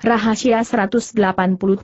Rahasia 180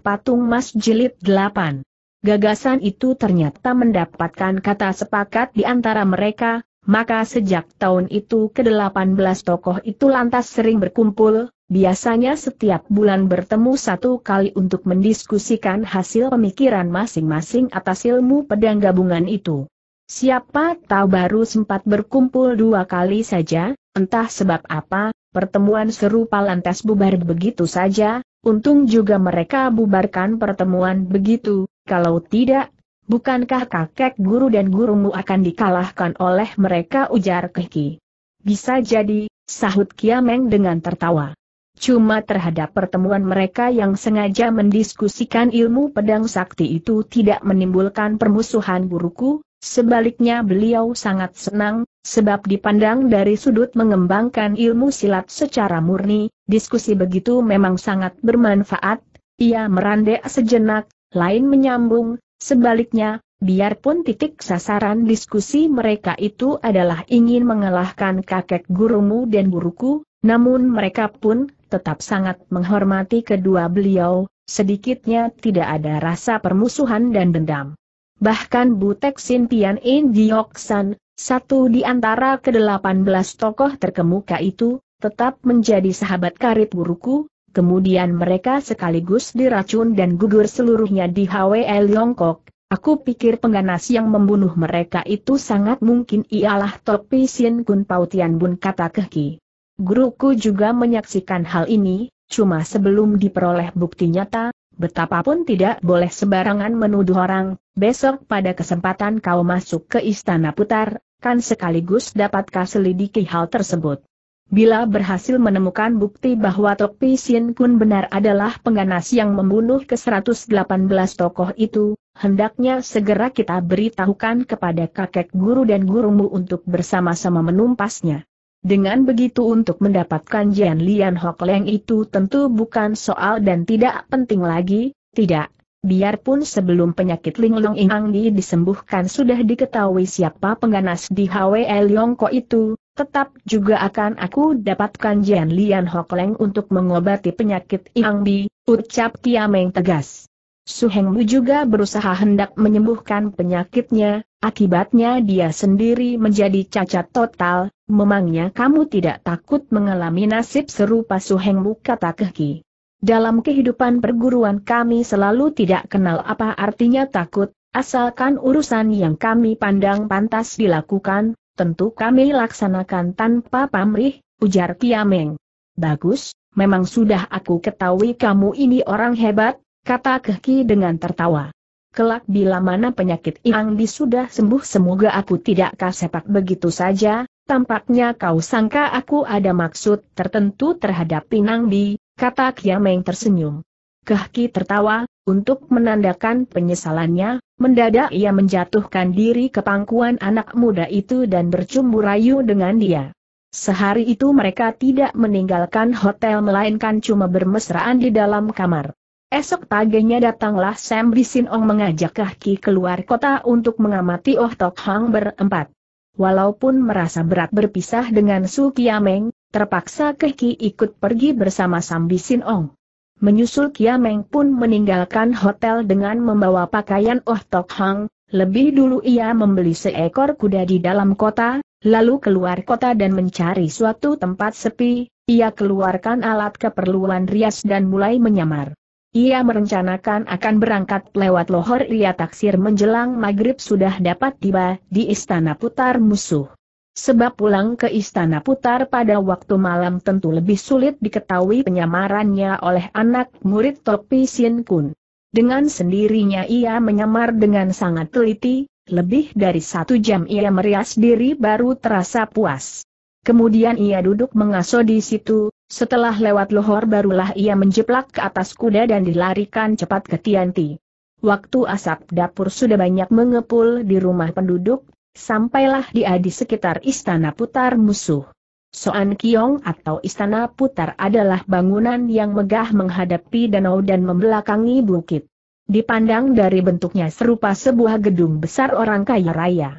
Patung Mas Jilid 8 Gagasan itu ternyata mendapatkan kata sepakat di antara mereka, maka sejak tahun itu ke-18 tokoh itu lantas sering berkumpul, biasanya setiap bulan bertemu satu kali untuk mendiskusikan hasil pemikiran masing-masing atas ilmu pedang gabungan itu. Siapa tahu baru sempat berkumpul dua kali saja, entah sebab apa, pertemuan serupa lantas bubar begitu saja, untung juga mereka bubarkan pertemuan begitu, kalau tidak, bukankah kakek guru dan gurumu akan dikalahkan oleh mereka ujar Keki. Bisa jadi, sahut Kiameng dengan tertawa. Cuma terhadap pertemuan mereka yang sengaja mendiskusikan ilmu pedang sakti itu tidak menimbulkan permusuhan guruku, sebaliknya beliau sangat senang, sebab dipandang dari sudut mengembangkan ilmu silat secara murni, diskusi begitu memang sangat bermanfaat, ia merandek sejenak, lain menyambung, sebaliknya, biarpun titik sasaran diskusi mereka itu adalah ingin mengalahkan kakek gurumu dan guruku, namun mereka pun tetap sangat menghormati kedua beliau, sedikitnya tidak ada rasa permusuhan dan dendam. Bahkan Butek Sintian In Gioksan, satu di antara ke-18 tokoh terkemuka itu, tetap menjadi sahabat karib guruku, kemudian mereka sekaligus diracun dan gugur seluruhnya di HWL Yongkok. Aku pikir pengganas yang membunuh mereka itu sangat mungkin ialah Topi Sin Kun Pautian Bun kata Keki. Guruku juga menyaksikan hal ini, cuma sebelum diperoleh bukti nyata, betapapun tidak boleh sembarangan menuduh orang, besok pada kesempatan kau masuk ke Istana Putar, kan sekaligus dapatkah selidiki hal tersebut. Bila berhasil menemukan bukti bahwa Topi Sin Kun benar adalah pengganas yang membunuh ke-118 tokoh itu, hendaknya segera kita beritahukan kepada kakek guru dan gurumu untuk bersama-sama menumpasnya. Dengan begitu untuk mendapatkan Jian Lian Hok Leng itu tentu bukan soal dan tidak penting lagi, tidak, Biarpun sebelum penyakit Linglong Ingangdi disembuhkan sudah diketahui siapa pengganas di HWL Yongko itu, tetap juga akan aku dapatkan Jian Lian Hok Leng untuk mengobati penyakit Ingangdi, ucap Kiameng tegas. Su Hengmu juga berusaha hendak menyembuhkan penyakitnya, akibatnya dia sendiri menjadi cacat total, memangnya kamu tidak takut mengalami nasib serupa Su Hengmu kata Keki. Dalam kehidupan perguruan kami selalu tidak kenal apa artinya takut, asalkan urusan yang kami pandang pantas dilakukan, tentu kami laksanakan tanpa pamrih, ujar Kiameng. Bagus, memang sudah aku ketahui kamu ini orang hebat, kata Keki dengan tertawa. Kelak bila mana penyakit Iang di sudah sembuh semoga aku tidak kasepak begitu saja, tampaknya kau sangka aku ada maksud tertentu terhadap Pinang Bi, kata Kiameng tersenyum. Kehki tertawa, untuk menandakan penyesalannya, mendadak ia menjatuhkan diri ke pangkuan anak muda itu dan bercumbu rayu dengan dia. Sehari itu mereka tidak meninggalkan hotel melainkan cuma bermesraan di dalam kamar. Esok paginya datanglah Sam Bisinong mengajak Kehki keluar kota untuk mengamati Oh Tok Hang berempat. Walaupun merasa berat berpisah dengan Su Kiameng, terpaksa Keki ikut pergi bersama Sambi Sin Ong. Menyusul Kiameng pun meninggalkan hotel dengan membawa pakaian Oh Tok Hang, lebih dulu ia membeli seekor kuda di dalam kota, lalu keluar kota dan mencari suatu tempat sepi, ia keluarkan alat keperluan rias dan mulai menyamar. Ia merencanakan akan berangkat lewat lohor ia taksir menjelang maghrib sudah dapat tiba di istana putar musuh. Sebab pulang ke Istana Putar pada waktu malam tentu lebih sulit diketahui penyamarannya oleh anak murid Topi Sin Kun. Dengan sendirinya ia menyamar dengan sangat teliti, lebih dari satu jam ia merias diri baru terasa puas. Kemudian ia duduk mengaso di situ, setelah lewat lohor barulah ia menjeplak ke atas kuda dan dilarikan cepat ke Tianti. Waktu asap dapur sudah banyak mengepul di rumah penduduk, Sampailah dia di sekitar istana putar musuh. Soan Kiong atau istana putar adalah bangunan yang megah menghadapi danau dan membelakangi bukit. Dipandang dari bentuknya serupa sebuah gedung besar orang kaya raya.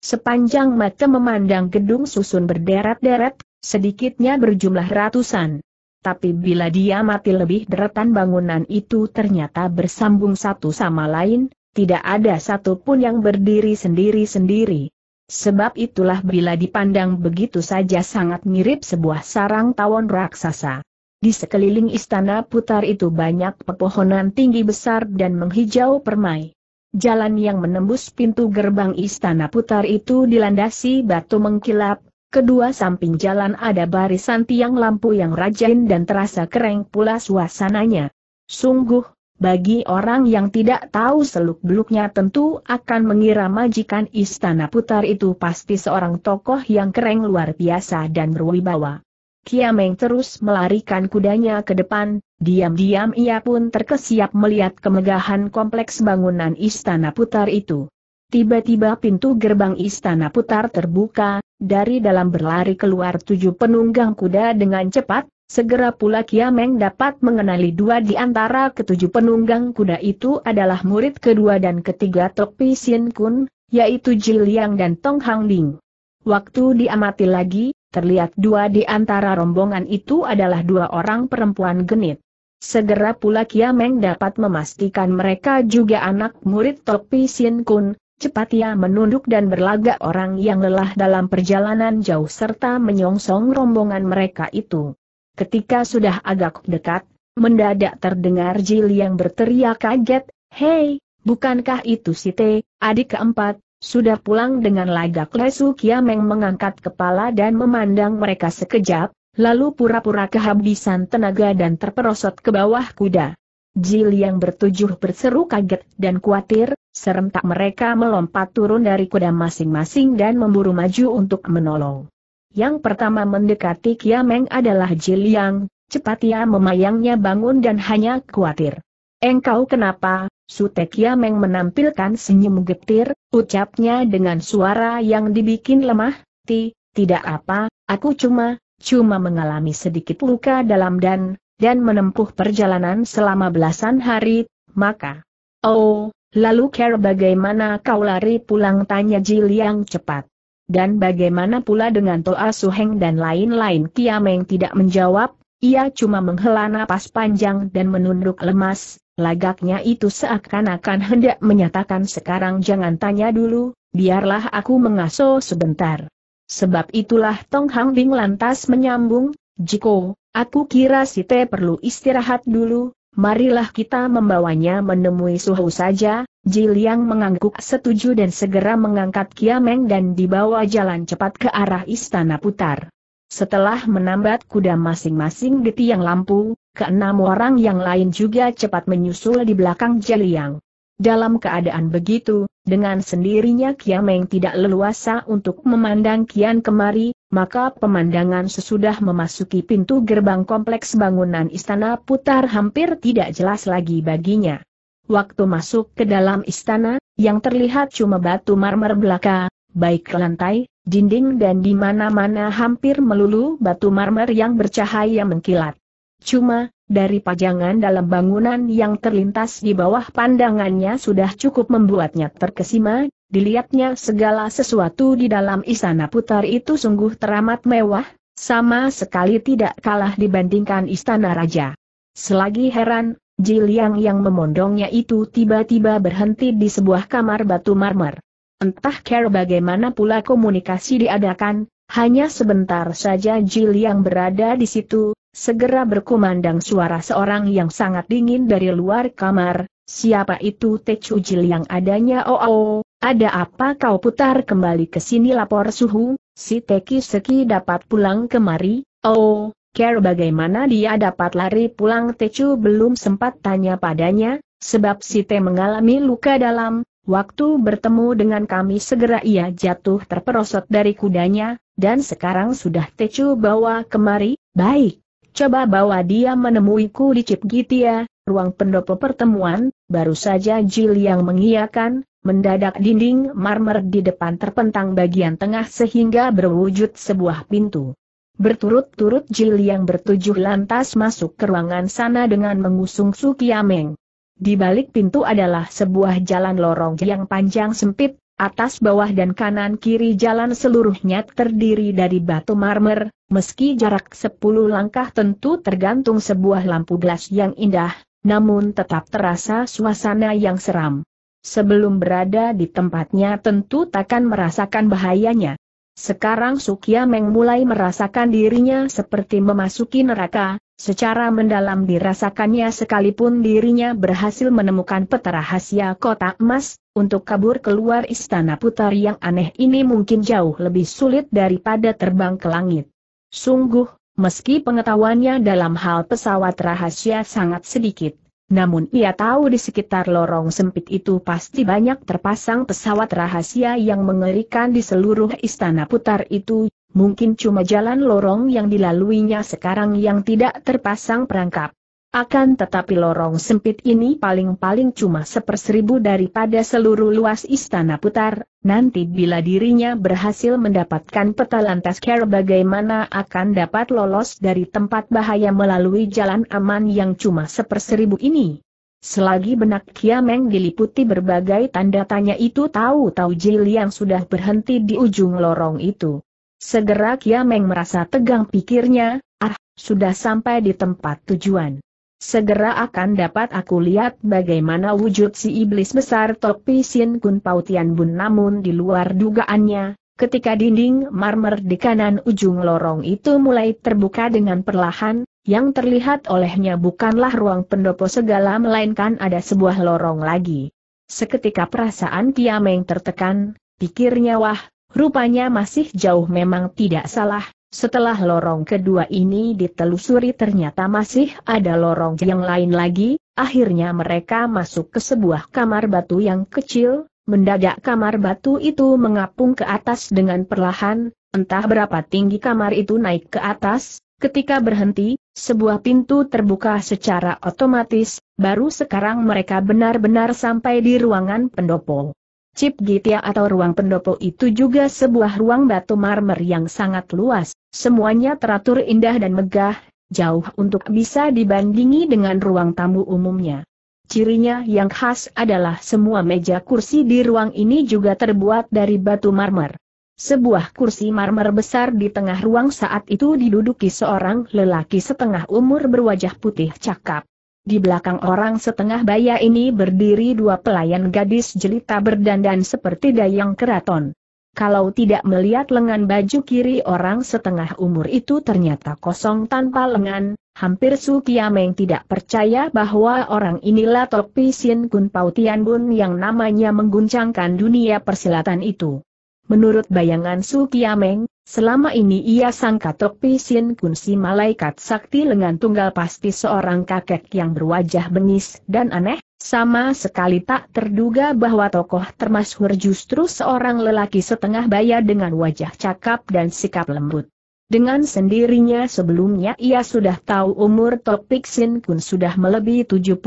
Sepanjang mata memandang gedung susun berderet-deret, sedikitnya berjumlah ratusan. tapi bila dia mati lebih deretan bangunan itu ternyata bersambung satu sama lain, tidak ada satupun yang berdiri sendiri-sendiri. Sebab itulah bila dipandang begitu saja sangat mirip sebuah sarang tawon raksasa. Di sekeliling istana putar itu banyak pepohonan tinggi besar dan menghijau permai. Jalan yang menembus pintu gerbang istana putar itu dilandasi batu mengkilap, Kedua samping jalan ada barisan tiang lampu yang rajin dan terasa keren pula suasananya. Sungguh, bagi orang yang tidak tahu seluk-beluknya tentu akan mengira majikan istana putar itu pasti seorang tokoh yang keren luar biasa dan berwibawa. Kiameng terus melarikan kudanya ke depan, diam-diam ia pun terkesiap melihat kemegahan kompleks bangunan istana putar itu. Tiba-tiba pintu gerbang istana putar terbuka, dari dalam berlari keluar tujuh penunggang kuda dengan cepat, segera pula Kiameng dapat mengenali dua di antara ketujuh penunggang kuda itu adalah murid kedua dan ketiga Topi Sin Kun, yaitu Jiliang dan Tong Hang Ding. Waktu diamati lagi, terlihat dua di antara rombongan itu adalah dua orang perempuan genit. Segera pula Kiameng dapat memastikan mereka juga anak murid Topi Sin Kun, Cepat ia menunduk dan berlagak orang yang lelah dalam perjalanan jauh serta menyongsong rombongan mereka itu. Ketika sudah agak dekat, mendadak terdengar Jil yang berteriak kaget, Hei, bukankah itu si T, adik keempat, sudah pulang dengan lagak lesu Kiameng mengangkat kepala dan memandang mereka sekejap, lalu pura-pura kehabisan tenaga dan terperosot ke bawah kuda. Jil yang bertujuh berseru kaget dan khawatir, serentak mereka melompat turun dari kuda masing-masing dan memburu maju untuk menolong. Yang pertama mendekati Kiameng adalah Jil Yang, cepat ia memayangnya bangun dan hanya khawatir. Engkau kenapa? Sute Kiameng menampilkan senyum getir, ucapnya dengan suara yang dibikin lemah, Ti, tidak apa, aku cuma, cuma mengalami sedikit luka dalam dan, dan menempuh perjalanan selama belasan hari, maka, oh, Lalu care bagaimana kau lari pulang? Tanya Jil yang cepat. Dan bagaimana pula dengan Toa Suheng dan lain-lain? Kiameng tidak menjawab, ia cuma menghela napas panjang dan menunduk lemas, lagaknya itu seakan-akan hendak menyatakan sekarang jangan tanya dulu, biarlah aku mengasuh sebentar. Sebab itulah Tong Hang Bing lantas menyambung, Jiko, aku kira si Te perlu istirahat dulu, marilah kita membawanya menemui suhu saja, Jiliang mengangguk setuju dan segera mengangkat Kiameng dan dibawa jalan cepat ke arah istana putar. Setelah menambat kuda masing-masing di tiang lampu, keenam orang yang lain juga cepat menyusul di belakang Jiliang. Dalam keadaan begitu, dengan sendirinya Kiameng tidak leluasa untuk memandang kian kemari, maka pemandangan sesudah memasuki pintu gerbang kompleks bangunan istana putar hampir tidak jelas lagi baginya. Waktu masuk ke dalam istana, yang terlihat cuma batu marmer belaka, baik lantai, dinding dan di mana-mana hampir melulu batu marmer yang bercahaya mengkilat. Cuma, dari pajangan dalam bangunan yang terlintas di bawah pandangannya sudah cukup membuatnya terkesima, dilihatnya segala sesuatu di dalam istana putar itu sungguh teramat mewah, sama sekali tidak kalah dibandingkan istana raja. Selagi heran, Jiliang yang memondongnya itu tiba-tiba berhenti di sebuah kamar batu marmer. Entah care bagaimana pula komunikasi diadakan, hanya sebentar saja Jiliang berada di situ, segera berkumandang suara seorang yang sangat dingin dari luar kamar, siapa itu Tecu Jil yang adanya oh oh, ada apa kau putar kembali ke sini lapor suhu, si Teki Seki dapat pulang kemari, oh, care bagaimana dia dapat lari pulang? Tecu belum sempat tanya padanya, sebab si Te mengalami luka dalam, waktu bertemu dengan kami segera ia jatuh terperosot dari kudanya, dan sekarang sudah Tecu bawa kemari, baik. Coba bawa dia menemuiku di Cip Gitia, ruang pendopo pertemuan, baru saja Jil yang mengiyakan, mendadak dinding marmer di depan terpentang bagian tengah sehingga berwujud sebuah pintu. Berturut-turut Jil yang bertujuh lantas masuk ke ruangan sana dengan mengusung Sukiameng. Di balik pintu adalah sebuah jalan lorong yang panjang sempit, atas bawah dan kanan kiri jalan seluruhnya terdiri dari batu marmer, meski jarak sepuluh langkah tentu tergantung sebuah lampu gelas yang indah, namun tetap terasa suasana yang seram. Sebelum berada di tempatnya tentu takkan merasakan bahayanya. Sekarang Meng mulai merasakan dirinya seperti memasuki neraka, secara mendalam dirasakannya sekalipun dirinya berhasil menemukan peta rahasia kotak emas, untuk kabur keluar istana putar yang aneh ini mungkin jauh lebih sulit daripada terbang ke langit. Sungguh, meski pengetahuannya dalam hal pesawat rahasia sangat sedikit, namun ia tahu di sekitar lorong sempit itu pasti banyak terpasang pesawat rahasia yang mengerikan di seluruh istana putar itu, mungkin cuma jalan lorong yang dilaluinya sekarang yang tidak terpasang perangkap. Akan tetapi lorong sempit ini paling-paling cuma seperseribu daripada seluruh luas istana putar, nanti bila dirinya berhasil mendapatkan peta lantas care bagaimana akan dapat lolos dari tempat bahaya melalui jalan aman yang cuma seperseribu ini. Selagi benak Kiameng diliputi berbagai tanda tanya itu tahu-tahu Jil yang sudah berhenti di ujung lorong itu. Segera Kiameng merasa tegang pikirnya, ah, sudah sampai di tempat tujuan. Segera akan dapat aku lihat bagaimana wujud si iblis besar topi Sin Kun Pautian Bun namun di luar dugaannya, ketika dinding marmer di kanan ujung lorong itu mulai terbuka dengan perlahan, yang terlihat olehnya bukanlah ruang pendopo segala melainkan ada sebuah lorong lagi. Seketika perasaan Kiameng tertekan, pikirnya wah, rupanya masih jauh memang tidak salah, setelah lorong kedua ini ditelusuri ternyata masih ada lorong yang lain lagi, akhirnya mereka masuk ke sebuah kamar batu yang kecil, mendadak kamar batu itu mengapung ke atas dengan perlahan, entah berapa tinggi kamar itu naik ke atas, ketika berhenti, sebuah pintu terbuka secara otomatis, baru sekarang mereka benar-benar sampai di ruangan pendopo. Cip Gitia atau ruang pendopo itu juga sebuah ruang batu marmer yang sangat luas, semuanya teratur indah dan megah, jauh untuk bisa dibandingi dengan ruang tamu umumnya. Cirinya yang khas adalah semua meja kursi di ruang ini juga terbuat dari batu marmer. Sebuah kursi marmer besar di tengah ruang saat itu diduduki seorang lelaki setengah umur berwajah putih cakap. Di belakang orang setengah baya ini berdiri dua pelayan gadis jelita berdandan seperti dayang keraton. Kalau tidak melihat lengan baju kiri orang setengah umur itu ternyata kosong tanpa lengan, hampir Su Kiameng tidak percaya bahwa orang inilah Topi Sin Kun Pau Tian Bun yang namanya mengguncangkan dunia persilatan itu. Menurut bayangan Su Kiameng, selama ini ia sangka Topi Sin Kun si malaikat sakti lengan tunggal pasti seorang kakek yang berwajah bengis dan aneh, sama sekali tak terduga bahwa tokoh termasyhur justru seorang lelaki setengah baya dengan wajah cakap dan sikap lembut. Dengan sendirinya sebelumnya ia sudah tahu umur Topik Sin Kun sudah melebihi 70,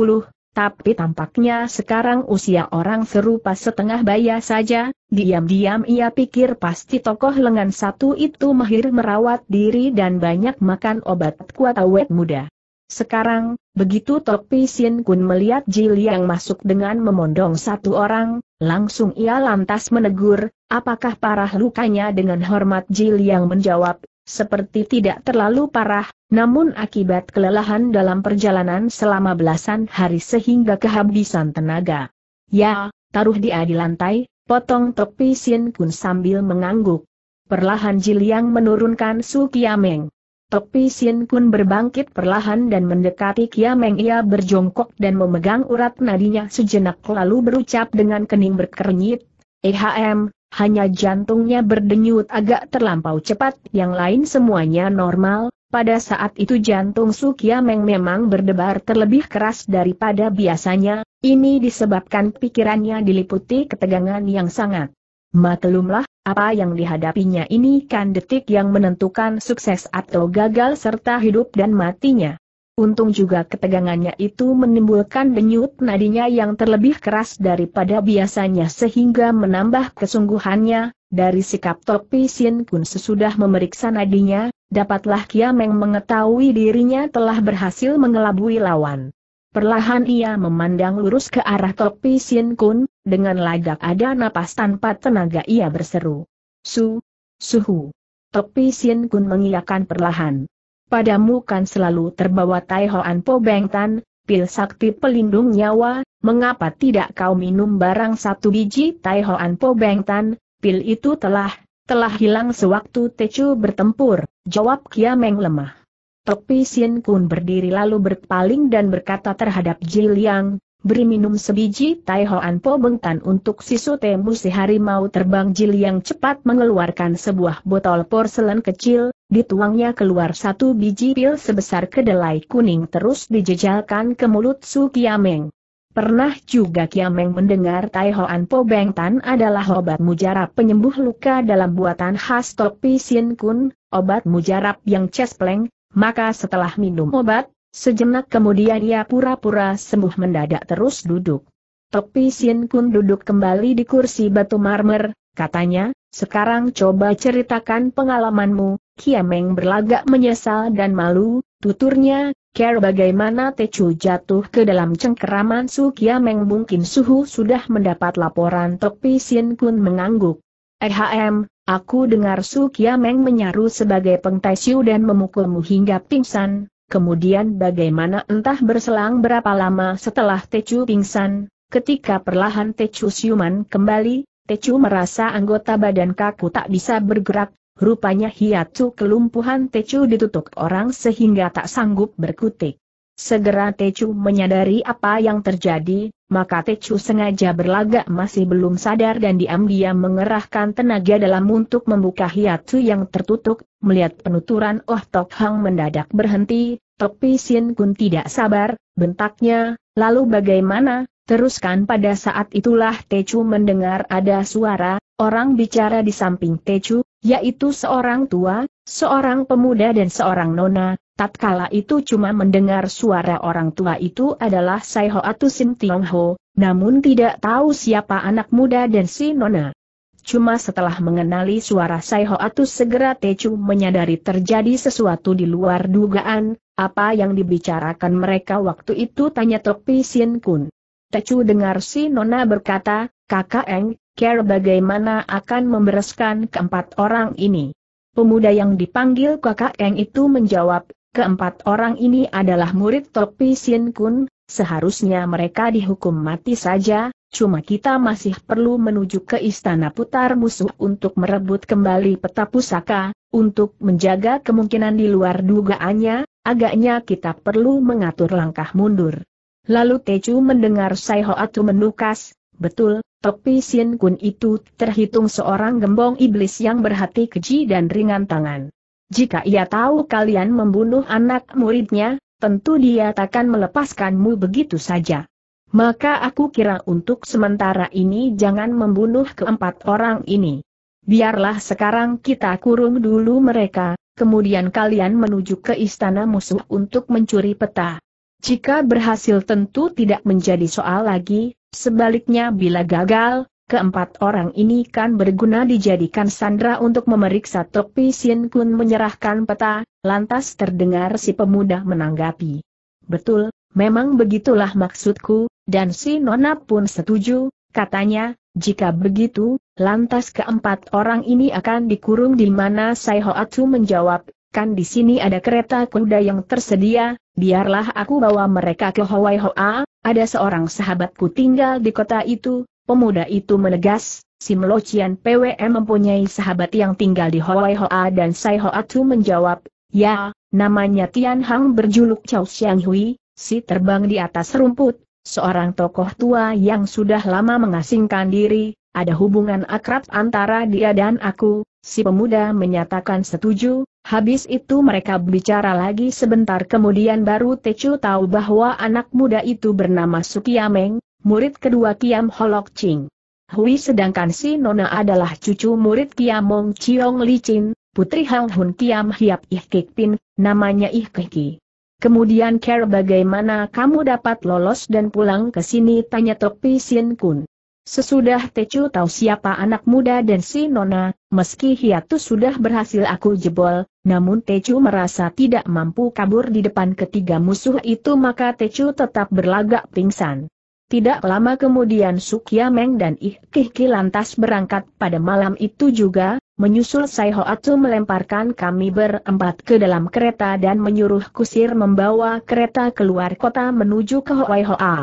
tapi tampaknya sekarang usia orang serupa setengah baya saja, diam-diam ia pikir pasti tokoh lengan satu itu mahir merawat diri dan banyak makan obat kuat awet muda. Sekarang, begitu Topi Sin Kun melihat Jil yang masuk dengan memondong satu orang, langsung ia lantas menegur, apakah parah lukanya dengan hormat Jil yang menjawab, seperti tidak terlalu parah, namun akibat kelelahan dalam perjalanan selama belasan hari sehingga kehabisan tenaga. Ya, taruh dia di lantai, potong topi Sin Kun sambil mengangguk. Perlahan Jiliang menurunkan Su Kiameng. Topi Sin Kun berbangkit perlahan dan mendekati Kiameng ia berjongkok dan memegang urat nadinya sejenak lalu berucap dengan kening berkernyit, EHM, hanya jantungnya berdenyut agak terlampau cepat, yang lain semuanya normal, pada saat itu jantung Su Kiameng memang berdebar terlebih keras daripada biasanya, ini disebabkan pikirannya diliputi ketegangan yang sangat. Maklumlah, apa yang dihadapinya ini kan detik yang menentukan sukses atau gagal serta hidup dan matinya. Untung juga ketegangannya itu menimbulkan denyut nadinya yang terlebih keras daripada biasanya sehingga menambah kesungguhannya, dari sikap Topi Sin Kun sesudah memeriksa nadinya, dapatlah Kiameng mengetahui dirinya telah berhasil mengelabui lawan. Perlahan ia memandang lurus ke arah topi Sin Kun, dengan lagak ada napas tanpa tenaga ia berseru. Su, suhu. Topi Sin Kun mengiyakan perlahan. Padamu kan selalu terbawa Tai Hoan Po Beng Tan, pil sakti pelindung nyawa, mengapa tidak kau minum barang satu biji Tai Hoan Po Beng Tan, pil itu telah, telah hilang sewaktu Tecu bertempur, jawab Kiameng lemah. Topi Sin Kun berdiri lalu berpaling dan berkata terhadap Ji Liang, beri minum sebiji Tai Hoan Po Bengtan untuk sisu temu si harimau terbang Ji Liang cepat mengeluarkan sebuah botol porselen kecil, dituangnya keluar satu biji pil sebesar kedelai kuning terus dijejalkan ke mulut Su Kiameng. Pernah juga Kiameng mendengar Tai Hoan Po Bengtan adalah obat mujarab penyembuh luka dalam buatan khas Topi Sin Kun, obat mujarab yang cespleng, maka setelah minum obat, sejenak kemudian ia pura-pura sembuh mendadak terus duduk. Topi Sin Kun duduk kembali di kursi batu marmer, katanya, sekarang coba ceritakan pengalamanmu, Kiameng berlagak menyesal dan malu, tuturnya, care bagaimana Tecu jatuh ke dalam cengkeraman Su Kiameng mungkin suhu sudah mendapat laporan Topi Sin Kun mengangguk. EHM, Aku dengar Su Kiameng menyaru sebagai pengtasiu dan memukulmu hingga pingsan, kemudian bagaimana entah berselang berapa lama setelah Tecu pingsan, ketika perlahan Tecu siuman kembali, Tecu merasa anggota badan kaku tak bisa bergerak, rupanya hiatu kelumpuhan Tecu ditutup orang sehingga tak sanggup berkutik. Segera Tecu menyadari apa yang terjadi, maka Tecu sengaja berlagak masih belum sadar dan diam-diam mengerahkan tenaga dalam untuk membuka hiatu yang tertutup, melihat penuturan Oh Tok Hang mendadak berhenti, Topi Sin Kun tidak sabar, bentaknya, lalu bagaimana, teruskan pada saat itulah Tecu mendengar ada suara, orang bicara di samping Tecu, yaitu seorang tua, seorang pemuda dan seorang nona, tatkala itu cuma mendengar suara orang tua itu adalah Sai Ho atau Sim Tiong Ho, namun tidak tahu siapa anak muda dan si nona. Cuma setelah mengenali suara Sai Ho atau segera Tecu menyadari terjadi sesuatu di luar dugaan, apa yang dibicarakan mereka waktu itu tanya Topi Sin Kun. Dengar si nona berkata, kakak Eng, care bagaimana akan membereskan keempat orang ini. Pemuda yang dipanggil kakak Eng itu menjawab, Keempat orang ini adalah murid Topi Sin Kun, seharusnya mereka dihukum mati saja, cuma kita masih perlu menuju ke istana putar musuh untuk merebut kembali peta pusaka, untuk menjaga kemungkinan di luar dugaannya, agaknya kita perlu mengatur langkah mundur. Lalu Tecu mendengar Sai Hoatu menukas, betul, Topi Sin Kun itu terhitung seorang gembong iblis yang berhati keji dan ringan tangan. Jika ia tahu kalian membunuh anak muridnya, tentu dia takkan melepaskanmu begitu saja. Maka aku kira untuk sementara ini jangan membunuh keempat orang ini. Biarlah sekarang kita kurung dulu mereka, kemudian kalian menuju ke istana musuh untuk mencuri peta. Jika berhasil tentu tidak menjadi soal lagi, sebaliknya bila gagal, keempat orang ini kan berguna dijadikan sandra untuk memeriksa Topi Sin Kun menyerahkan peta, lantas terdengar si pemuda menanggapi. Betul, memang begitulah maksudku, dan si Nona pun setuju, katanya, jika begitu, lantas keempat orang ini akan dikurung di mana Sai Hoatsu menjawab, kan di sini ada kereta kuda yang tersedia, biarlah aku bawa mereka ke Hawaii Hoa, ada seorang sahabatku tinggal di kota itu, Pemuda itu menegas, Sim Lo Chian PWM mempunyai sahabat yang tinggal di Hawaii Hoa dan Sai Hoa Tu menjawab, ya, namanya Tian Hang berjuluk Chow Xiang Hui, si terbang di atas rumput, seorang tokoh tua yang sudah lama mengasingkan diri, ada hubungan akrab antara dia dan aku, si pemuda menyatakan setuju, habis itu mereka bicara lagi sebentar. Kemudian baru Tecu tahu bahwa anak muda itu bernama Sukiameng, murid kedua Kiam Holok Ching. Hui sedangkan si Nona adalah cucu murid Kiamong Chiong Licin, putri Hang Hun Kiam Hiap Ih Kik Pin, namanya Ih Kiki. Kemudian care bagaimana kamu dapat lolos dan pulang ke sini tanya Topi Sin Kun. Sesudah Tecu tahu siapa anak muda dan si Nona, meski hiatus sudah berhasil aku jebol, namun Tecu merasa tidak mampu kabur di depan ketiga musuh itu maka Tecu tetap berlagak pingsan. Tidak lama kemudian Sukyameng dan Ih Kihki lantas berangkat. Pada malam itu juga, menyusul Sai Hoatsu melemparkan kami berempat ke dalam kereta dan menyuruh kusir membawa kereta keluar kota menuju ke Hoa Hoa.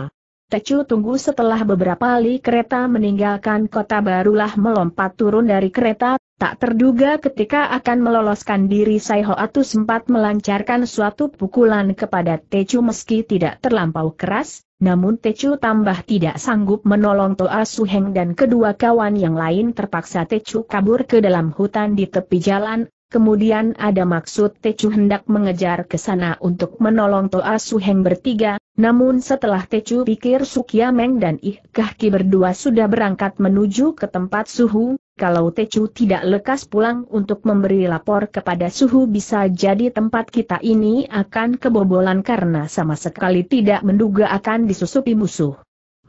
Tecu tunggu setelah beberapa kali kereta meninggalkan kota barulah melompat turun dari kereta, tak terduga ketika akan meloloskan diri Sai Hoatu sempat melancarkan suatu pukulan kepada Tecu meski tidak terlampau keras, namun Tecu tambah tidak sanggup menolong Toa Suheng dan kedua kawan yang lain terpaksa Tecu kabur ke dalam hutan di tepi jalan, kemudian ada maksud Tecu hendak mengejar ke sana untuk menolong Toa Suheng bertiga, namun setelah Tecu pikir Sukyameng dan Ih Kahki berdua sudah berangkat menuju ke tempat suhu, kalau Tecu tidak lekas pulang untuk memberi lapor kepada suhu bisa jadi tempat kita ini akan kebobolan karena sama sekali tidak menduga akan disusupi musuh.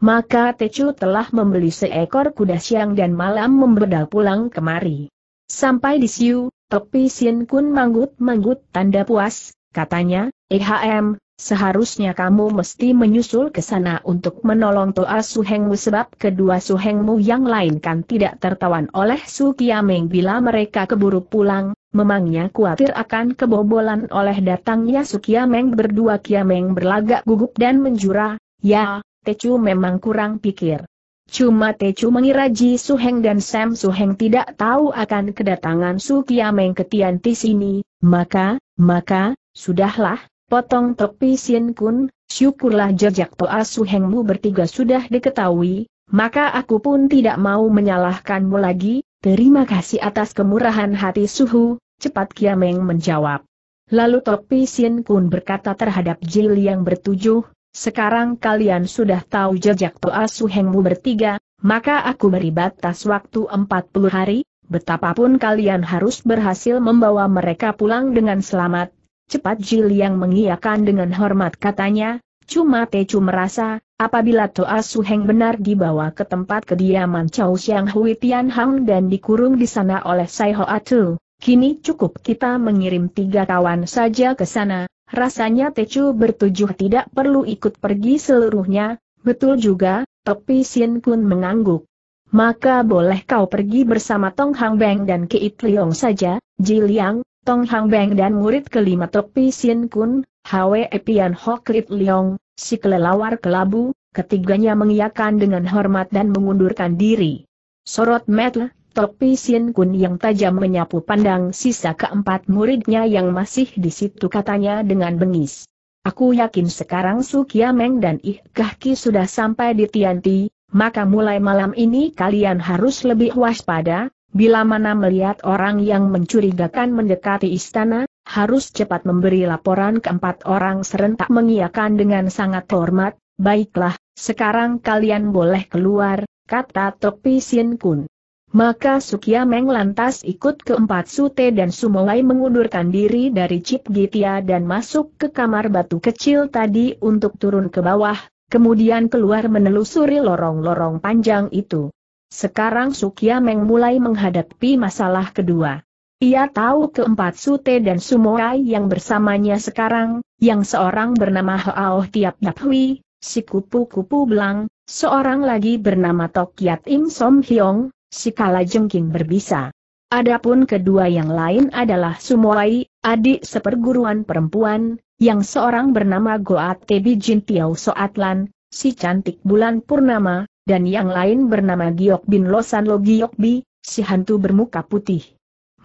Maka Tecu telah membeli seekor kuda siang dan malam membedal pulang kemari. Sampai di Siu, tepi Sin Kun manggut-manggut tanda puas, katanya, EHM, Seharusnya kamu mesti menyusul ke sana untuk menolong Toa Suhengmu sebab kedua Suhengmu yang lain kan tidak tertawan oleh Su Kiameng. Bila mereka keburu pulang, memangnya khawatir akan kebobolan oleh datangnya Su Kiameng. Berdua Kiameng berlagak gugup dan menjura, ya, Tecu memang kurang pikir. Cuma Tecu mengira Ji Suheng dan Sam Suheng tidak tahu akan kedatangan Su Kiameng ke Tianti sini, maka, maka, sudahlah, Potong topi Sin Kun, syukurlah jejak Toa Suhengmu bertiga sudah diketahui, maka aku pun tidak mau menyalahkanmu lagi, terima kasih atas kemurahan hati Suhu, cepat Kiameng menjawab. Lalu topi Sin Kun berkata terhadap Jil yang bertujuh, sekarang kalian sudah tahu jejak Toa Suhengmu bertiga, maka aku beri batas waktu 40 hari, betapapun kalian harus berhasil membawa mereka pulang dengan selamat, Cepat Jil yang mengiyakan dengan hormat katanya, cuma Tecu merasa, apabila Toa Suheng benar dibawa ke tempat kediaman Chow Xiang Hui Tian Hang dan dikurung di sana oleh Sai Hoa Tu, kini cukup kita mengirim tiga kawan saja ke sana, rasanya Tecu bertujuh tidak perlu ikut pergi seluruhnya, betul juga, tapi Sin Kun mengangguk. Maka boleh kau pergi bersama Tong Hang Beng dan Kiit Liong saja, Jiliang, Tong Hang Beng dan murid kelima Topi Sin Kun, Hwe Epian Hok Lit Leong, si kelelawar kelabu, ketiganya mengiyakan dengan hormat dan mengundurkan diri. Sorot Metle, Topi Sin Kun yang tajam menyapu pandang sisa keempat muridnya yang masih di situ katanya dengan bengis. Aku yakin sekarang Su Kiameng dan Ih Kahki sudah sampai di Tianti, maka mulai malam ini kalian harus lebih waspada, Bila mana melihat orang yang mencurigakan mendekati istana, harus cepat memberi laporan keempat orang serentak mengiyakan dengan sangat hormat, baiklah, sekarang kalian boleh keluar, kata Topi Sin Kun. Maka Sukyameng lantas ikut keempat Sute dan Sumowai mengundurkan diri dari Cip Gitia dan masuk ke kamar batu kecil tadi untuk turun ke bawah, kemudian keluar menelusuri lorong-lorong panjang itu. Sekarang Sukyameng mulai menghadapi masalah kedua. Ia tahu keempat Sute dan Sumoai yang bersamanya sekarang, yang seorang bernama Hao Tiap Yap Hui, si kupu-kupu belang, seorang lagi bernama Tok Yat Im Som Hyong, si kala jengking berbisa. Adapun kedua yang lain adalah Sumoai, adik seperguruan perempuan, yang seorang bernama Goat Tebi Jin Tiao Soatlan, si cantik bulan purnama, dan yang lain bernama Giok bin Losan Lo Giok Bi, si hantu bermuka putih.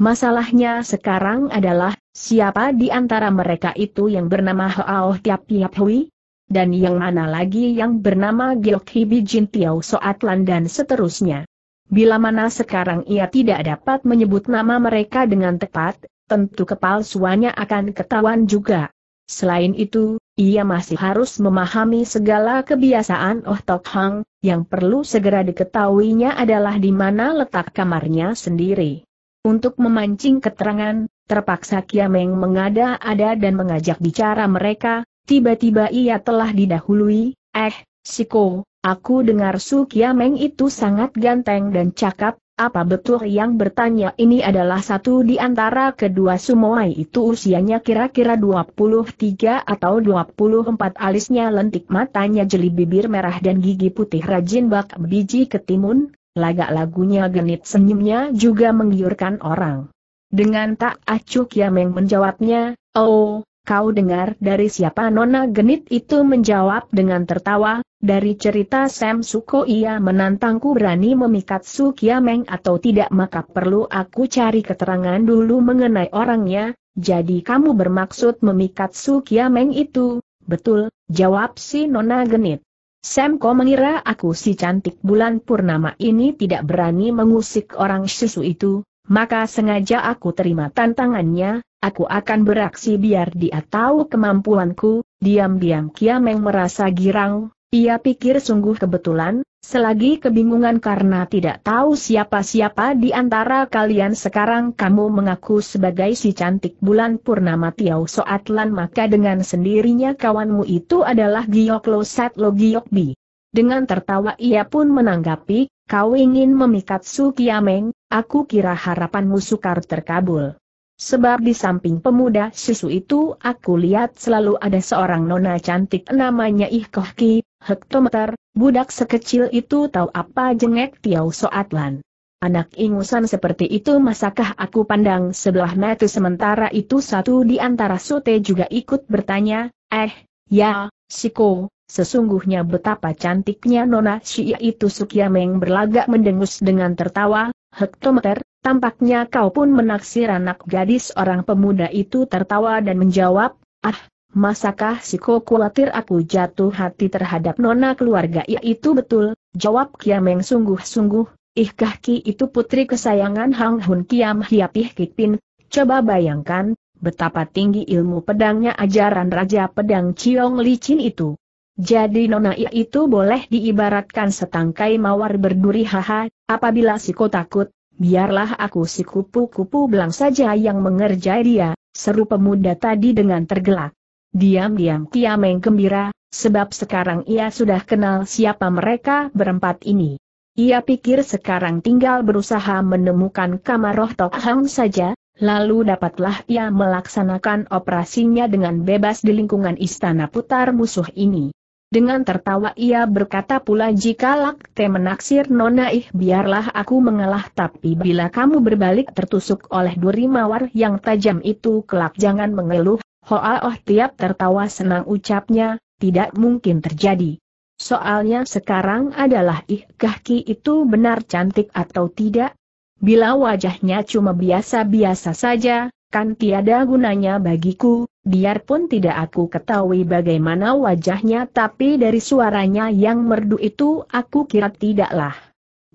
Masalahnya sekarang adalah, siapa di antara mereka itu yang bernama Hao Tiap Tiap Hui? Dan yang mana lagi yang bernama Giok Hibi Jin Tiao Soatlan dan seterusnya. Bila mana sekarang ia tidak dapat menyebut nama mereka dengan tepat, tentu kepalsuannya akan ketahuan juga. Selain itu, ia masih harus memahami segala kebiasaan Oh Tok Hang, yang perlu segera diketahuinya adalah di mana letak kamarnya sendiri. Untuk memancing keterangan, terpaksa Kiameng mengada-ada dan mengajak bicara mereka, tiba-tiba ia telah didahului, eh, Siko, aku dengar Su Kiameng itu sangat ganteng dan cakap, Apa betul yang bertanya ini adalah satu di antara kedua sumoai itu usianya kira-kira 23 atau 24 alisnya lentik matanya jeli bibir merah dan gigi putih rajin bak biji ketimun, lagak lagunya genit senyumnya juga menggiurkan orang. Dengan tak acuh Kiameng menjawabnya, oh, Kau dengar dari siapa? Nona Genit itu menjawab dengan tertawa, dari cerita Sam Suko ia menantangku berani memikat Su Kiameng atau tidak maka perlu aku cari keterangan dulu mengenai orangnya, jadi kamu bermaksud memikat Su Kiameng itu, betul, jawab si Nona Genit. Sam kau mengira aku si cantik bulan purnama ini tidak berani mengusik orang susu itu, maka sengaja aku terima tantangannya, aku akan beraksi biar dia tahu kemampuanku, diam-diam Kiameng merasa girang, ia pikir sungguh kebetulan, selagi kebingungan karena tidak tahu siapa-siapa di antara kalian sekarang kamu mengaku sebagai si cantik bulan purnama Tiao Soatlan maka dengan sendirinya kawanmu itu adalah Giok Lo Sat Lo Giok Bi. Dengan tertawa ia pun menanggapi, kau ingin memikat Su Kiameng, aku kira harapanmu sukar terkabul. Sebab di samping pemuda susu itu aku lihat selalu ada seorang nona cantik namanya Ih Kohki, hektometer, budak sekecil itu tahu apa jengek Tiao Soatlan. Anak ingusan seperti itu masakah aku pandang sebelah mata sementara itu satu di antara sote juga ikut bertanya, eh, ya, Siko, sesungguhnya betapa cantiknya Nona Shia itu Sukiameng berlagak mendengus dengan tertawa, hektometer, Tampaknya kau pun menaksir anak gadis orang pemuda itu tertawa dan menjawab, ah, masakah si kau khawatir aku jatuh hati terhadap nona keluarga? Ya itu betul, jawab Kiameng sungguh-sungguh, ih kaki itu putri kesayangan Hang Hun Kiam Hiapih Kipin, coba bayangkan, betapa tinggi ilmu pedangnya ajaran Raja Pedang Ciong Licin itu. Jadi nona Ya itu boleh diibaratkan setangkai mawar berduri haha, apabila si kau takut, biarlah aku si kupu-kupu belang saja yang mengerjai dia, seru pemuda tadi dengan tergelak. Diam-diam Kiameng gembira, sebab sekarang ia sudah kenal siapa mereka berempat ini. Ia pikir sekarang tinggal berusaha menemukan kamar roh Tok Hang saja, lalu dapatlah ia melaksanakan operasinya dengan bebas di lingkungan istana putar musuh ini. Dengan tertawa ia berkata pula jika Lakte menaksir Nona ih biarlah aku mengalah tapi bila kamu berbalik tertusuk oleh duri mawar yang tajam itu kelak jangan mengeluh, hoa oh tiap tertawa senang ucapnya, tidak mungkin terjadi. Soalnya sekarang adalah ih kaki itu benar cantik atau tidak? Bila wajahnya cuma biasa-biasa saja, kan tiada gunanya bagiku, biarpun tidak aku ketahui bagaimana wajahnya tapi dari suaranya yang merdu itu aku kira tidaklah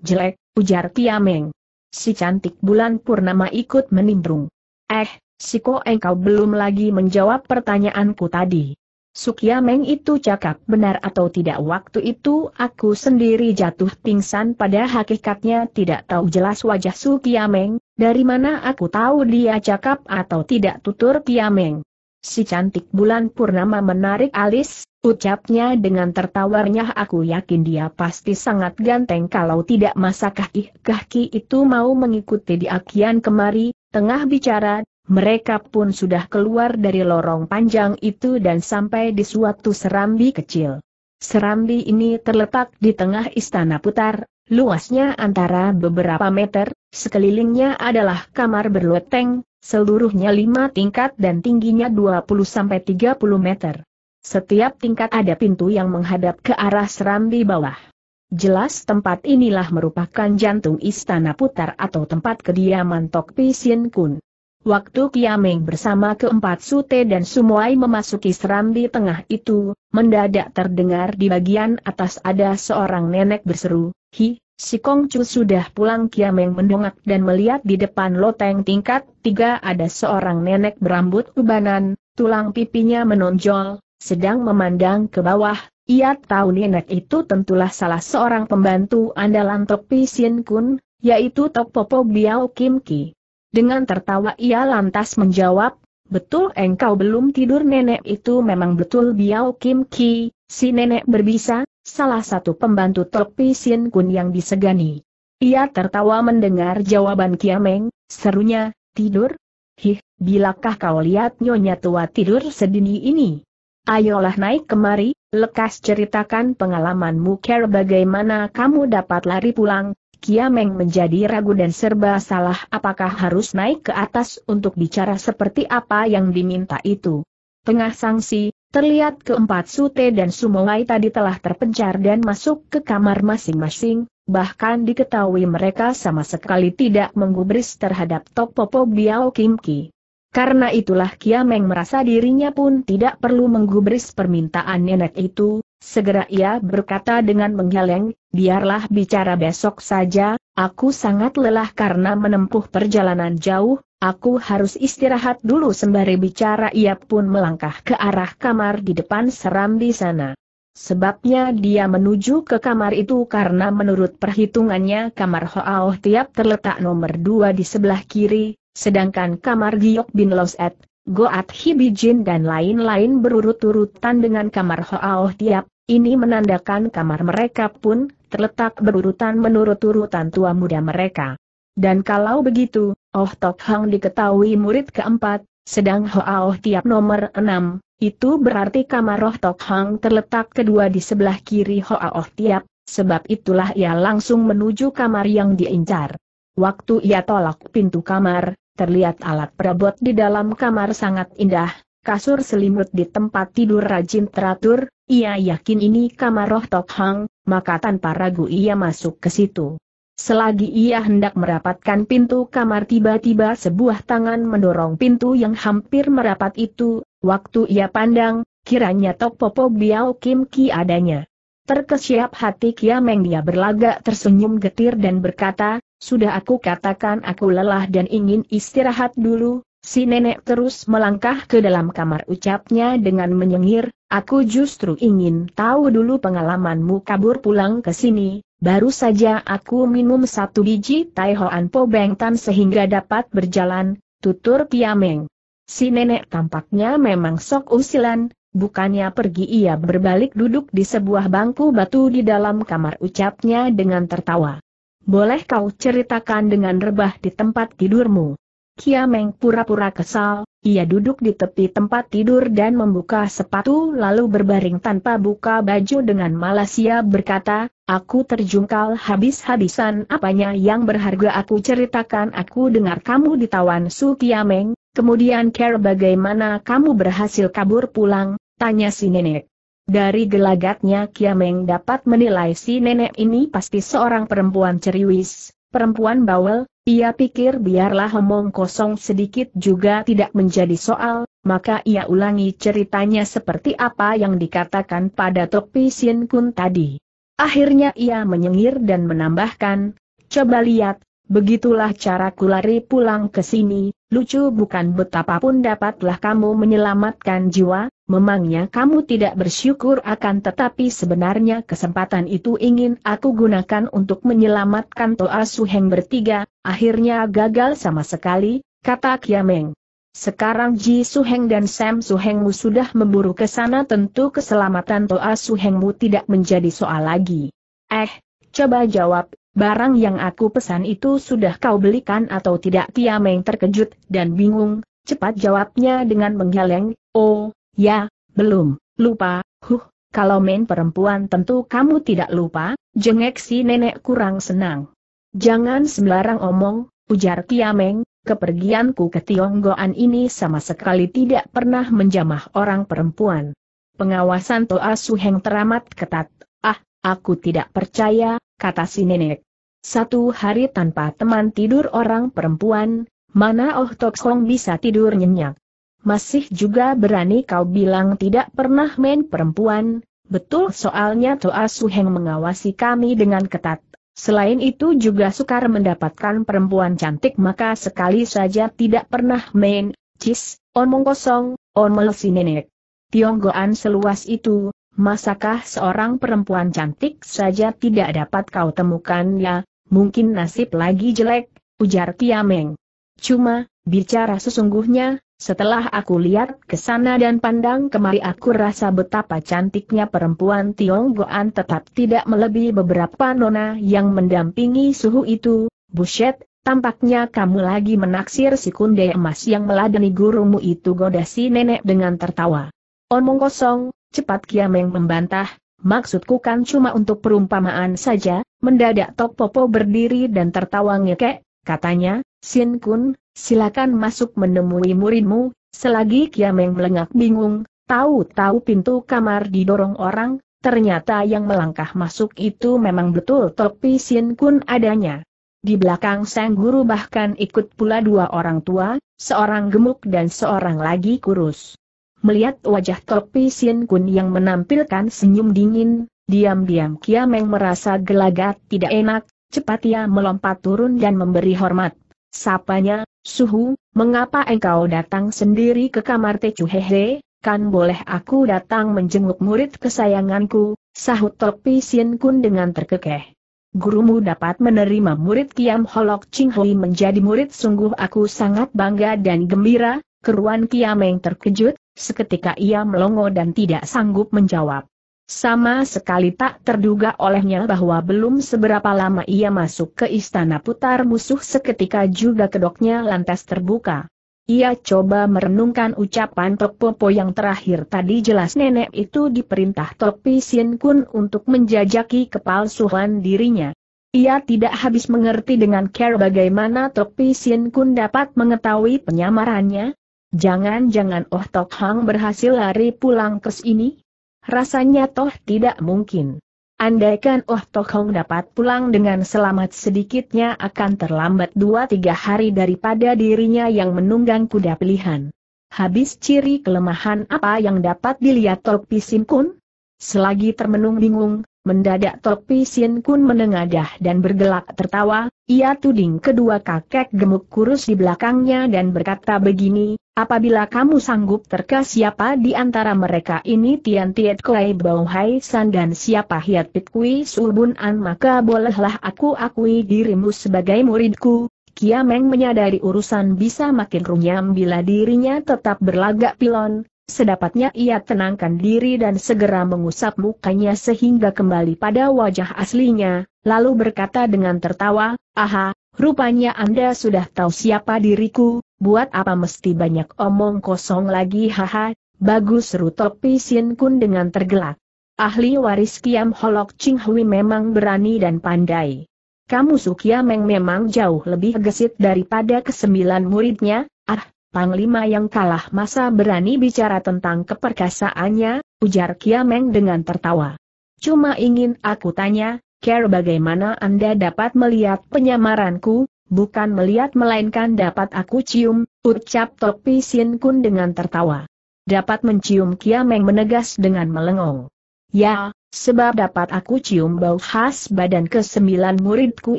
jelek, ujar Tiameng. Si cantik bulan purnama ikut menimbrung. Eh, Siko engkau belum lagi menjawab pertanyaanku tadi. Sukyameng itu cakap benar atau tidak waktu itu aku sendiri jatuh pingsan pada hakikatnya tidak tahu jelas wajah Sukyameng, dari mana aku tahu dia cakap atau tidak tutur Kiameng. Si cantik bulan purnama menarik alis, ucapnya dengan tertawarnya aku yakin dia pasti sangat ganteng kalau tidak masakah ih kaki itu mau mengikuti di akian kemari, tengah bicara, mereka pun sudah keluar dari lorong panjang itu dan sampai di suatu serambi kecil. Serambi ini terletak di tengah istana putar, luasnya antara beberapa meter, sekelilingnya adalah kamar berloteng, seluruhnya lima tingkat dan tingginya 20-30 meter. Setiap tingkat ada pintu yang menghadap ke arah serambi bawah. Jelas tempat inilah merupakan jantung istana putar atau tempat kediaman Tok Pi Sin Kun. Waktu Kiameng bersama keempat Sute dan Sumuai memasuki serambi tengah itu, mendadak terdengar di bagian atas ada seorang nenek berseru, Hi, si Kongcu sudah pulang Kiameng mendongak dan melihat di depan loteng tingkat tiga ada seorang nenek berambut ubanan, tulang pipinya menonjol, sedang memandang ke bawah, ia tahu nenek itu tentulah salah seorang pembantu andalan Tok Sin Kun, yaitu Tok Popo Biao Kim Ki. Dengan tertawa ia lantas menjawab, betul engkau belum tidur nenek itu memang betul Biao Kim Ki, si nenek berbisa, salah satu pembantu Topi Sin Kun yang disegani. Ia tertawa mendengar jawaban Kiameng, serunya, tidur? Hih, bilakah kau lihat nyonya tua tidur sedini ini? Ayolah naik kemari, lekas ceritakan pengalamanmu care bagaimana kamu dapat lari pulang. Kiameng menjadi ragu dan serba salah apakah harus naik ke atas untuk bicara seperti apa yang diminta itu. Tengah sangsi, terlihat keempat Sute dan Sumowai tadi telah terpencar dan masuk ke kamar masing-masing, bahkan diketahui mereka sama sekali tidak menggubris terhadap Tok Popo Biao Kim Ki. Karena itulah Kiameng merasa dirinya pun tidak perlu menggubris permintaan nenek itu, segera ia berkata dengan menggeleng, biarlah bicara besok saja, aku sangat lelah karena menempuh perjalanan jauh, aku harus istirahat dulu sembari bicara ia pun melangkah ke arah kamar di depan seram di sana. Sebabnya dia menuju ke kamar itu karena menurut perhitungannya kamar Hoao Tiap terletak nomor dua di sebelah kiri, sedangkan kamar Giok bin Loset, Goat Hibijin dan lain-lain berurut-urutan dengan kamar Hoao Tiap, ini menandakan kamar mereka pun terletak berurutan menurut urutan tua muda mereka. Dan kalau begitu, Oh Tok Hang diketahui murid keempat, sedang Hoao Tiap nomor enam, itu berarti kamar Roh Tok Hang terletak kedua di sebelah kiri Hoa Oh Tiap, sebab itulah ia langsung menuju kamar yang diincar. Waktu ia tolak pintu kamar, terlihat alat perabot di dalam kamar sangat indah, kasur selimut di tempat tidur rajin teratur, ia yakin ini kamar Roh Tok Hang, maka tanpa ragu ia masuk ke situ. Selagi ia hendak merapatkan pintu kamar tiba-tiba sebuah tangan mendorong pintu yang hampir merapat itu, Waktu ia pandang, kiranya Tok Popo Biao Kim Ki adanya. Terkesiap hati Kiameng dia berlagak tersenyum getir dan berkata, sudah aku katakan aku lelah dan ingin istirahat dulu, si nenek terus melangkah ke dalam kamar ucapnya dengan menyengir, aku justru ingin tahu dulu pengalamanmu kabur pulang ke sini, baru saja aku minum satu biji Tai Hoan Po Beng Tan sehingga dapat berjalan, tutur Kiameng. Si nenek tampaknya memang sok usilan, bukannya pergi ia berbalik duduk di sebuah bangku batu di dalam kamar ucapnya dengan tertawa. Boleh kau ceritakan dengan rebah di tempat tidurmu? Kiameng pura-pura kesal, ia duduk di tepi tempat tidur dan membuka sepatu lalu berbaring tanpa buka baju dengan malas. Ia berkata, aku terjungkal habis-habisan. Apanya yang berharga aku ceritakan? Aku dengar kamu ditawan Su Kiameng, Kemudian care bagaimana kamu berhasil kabur pulang, tanya si nenek. Dari gelagatnya Kiameng dapat menilai si nenek ini pasti seorang perempuan ceriwis, perempuan bawel, ia pikir biarlah omong kosong sedikit juga tidak menjadi soal, maka ia ulangi ceritanya seperti apa yang dikatakan pada Topi Sin Kun tadi. Akhirnya ia menyengir dan menambahkan, coba lihat, begitulah cara kulari pulang ke sini, Lucu bukan betapapun dapatlah kamu menyelamatkan jiwa, memangnya kamu tidak bersyukur akan tetapi sebenarnya kesempatan itu ingin aku gunakan untuk menyelamatkan Toa Suheng bertiga, akhirnya gagal sama sekali, kata Kiameng. Sekarang Ji Suheng dan Sam Suhengmu sudah memburu ke sana tentu keselamatan Toa Suhengmu tidak menjadi soal lagi. Eh, coba jawab, barang yang aku pesan itu sudah kau belikan atau tidak Tiameng terkejut dan bingung, cepat jawabnya dengan menggeleng, oh, ya, belum, lupa, huh, kalau main perempuan tentu kamu tidak lupa, jengek si nenek kurang senang. Jangan sembarang omong, ujar Tiameng, kepergianku ke Tionggoan ini sama sekali tidak pernah menjamah orang perempuan. Pengawasan Toa Suheng teramat ketat, ah, aku tidak percaya, kata si nenek. Satu hari tanpa teman tidur orang perempuan, mana Oh Tok Hong bisa tidur nyenyak. Masih juga berani kau bilang tidak pernah main perempuan, betul soalnya Toa Suheng mengawasi kami dengan ketat. Selain itu juga sukar mendapatkan perempuan cantik maka sekali saja tidak pernah main, cis, omong kosong, omel si nenek. Tionggoan seluas itu, masakah seorang perempuan cantik saja tidak dapat kau temukan ya, mungkin nasib lagi jelek, ujar Kiameng. Cuma, bicara sesungguhnya, Setelah aku lihat ke sana dan pandang kemari aku rasa betapa cantiknya perempuan Tionggoan tetap tidak melebihi beberapa nona yang mendampingi suhu itu. Buset, tampaknya kamu lagi menaksir si kunde emas yang meladeni gurumu itu goda si nenek dengan tertawa. Omong kosong, cepat Kiameng membantah, maksudku kan cuma untuk perumpamaan saja, mendadak Tok Popo berdiri dan tertawa ngekek, katanya, Sin Kun, silakan masuk menemui muridmu, selagi Kiameng melengak bingung, tahu-tahu pintu kamar didorong orang, ternyata yang melangkah masuk itu memang betul topi Sin Kun adanya. Di belakang sang guru bahkan ikut pula dua orang tua, seorang gemuk dan seorang lagi kurus. Melihat wajah topi Sin Kun yang menampilkan senyum dingin, diam-diam Kiameng merasa gelagat tidak enak, cepat ia melompat turun dan memberi hormat. Sapanya, Suhu, mengapa engkau datang sendiri ke kamar Tecu Hehe, kan boleh aku datang menjenguk murid kesayanganku, sahut Topi Sin Kun dengan terkekeh. Gurumu dapat menerima murid Kiam Holok Ching Hui menjadi murid sungguh aku sangat bangga dan gembira, keruan Kiameng terkejut, seketika ia melongo dan tidak sanggup menjawab. Sama sekali tak terduga olehnya bahwa belum seberapa lama ia masuk ke istana putar musuh seketika juga kedoknya lantas terbuka. Ia coba merenungkan ucapan Tok Popo yang terakhir tadi jelas nenek itu diperintah Topi Sin Kun untuk menjajaki kepalsuan dirinya. Ia tidak habis mengerti dengan care bagaimana Topi Sin Kun dapat mengetahui penyamarannya. Jangan-jangan Oh Tok Hang berhasil lari pulang ke sini? Rasanya toh tidak mungkin. Andaikan Oh Tokhong dapat pulang dengan selamat sedikitnya akan terlambat dua tiga hari daripada dirinya yang menunggang kuda pilihan. Habis ciri kelemahan apa yang dapat dilihat Topi Sim Kun? Selagi termenung bingung, mendadak Topi Sin Kun menengadah dan bergelak tertawa, ia tuding kedua kakek gemuk kurus di belakangnya dan berkata begini, Apabila kamu sanggup terka siapa di antara mereka ini Tian Tiet Kuai Bau Hai San dan siapa Hiat Pit Kui Subun An maka bolehlah aku akui dirimu sebagai muridku. Kia Meng menyadari urusan bisa makin runyam bila dirinya tetap berlagak pilon, sedapatnya ia tenangkan diri dan segera mengusap mukanya sehingga kembali pada wajah aslinya, lalu berkata dengan tertawa, aha, rupanya Anda sudah tahu siapa diriku, buat apa mesti banyak omong kosong lagi haha, bagus seru topi Sin Kun dengan tergelak. Ahli waris Kiam Holok Ching Hui memang berani dan pandai. Kamu Sukiameng memang jauh lebih gesit daripada kesembilan muridnya, ah, Panglima yang kalah masa berani bicara tentang keperkasaannya, ujar Kiameng dengan tertawa. Cuma ingin aku tanya, Care bagaimana Anda dapat melihat penyamaranku, bukan melihat melainkan dapat aku cium, ucap Topi Sin Kun dengan tertawa. Dapat mencium Kiameng menegas dengan melengong. Ya, sebab dapat aku cium bau khas badan kesembilan muridku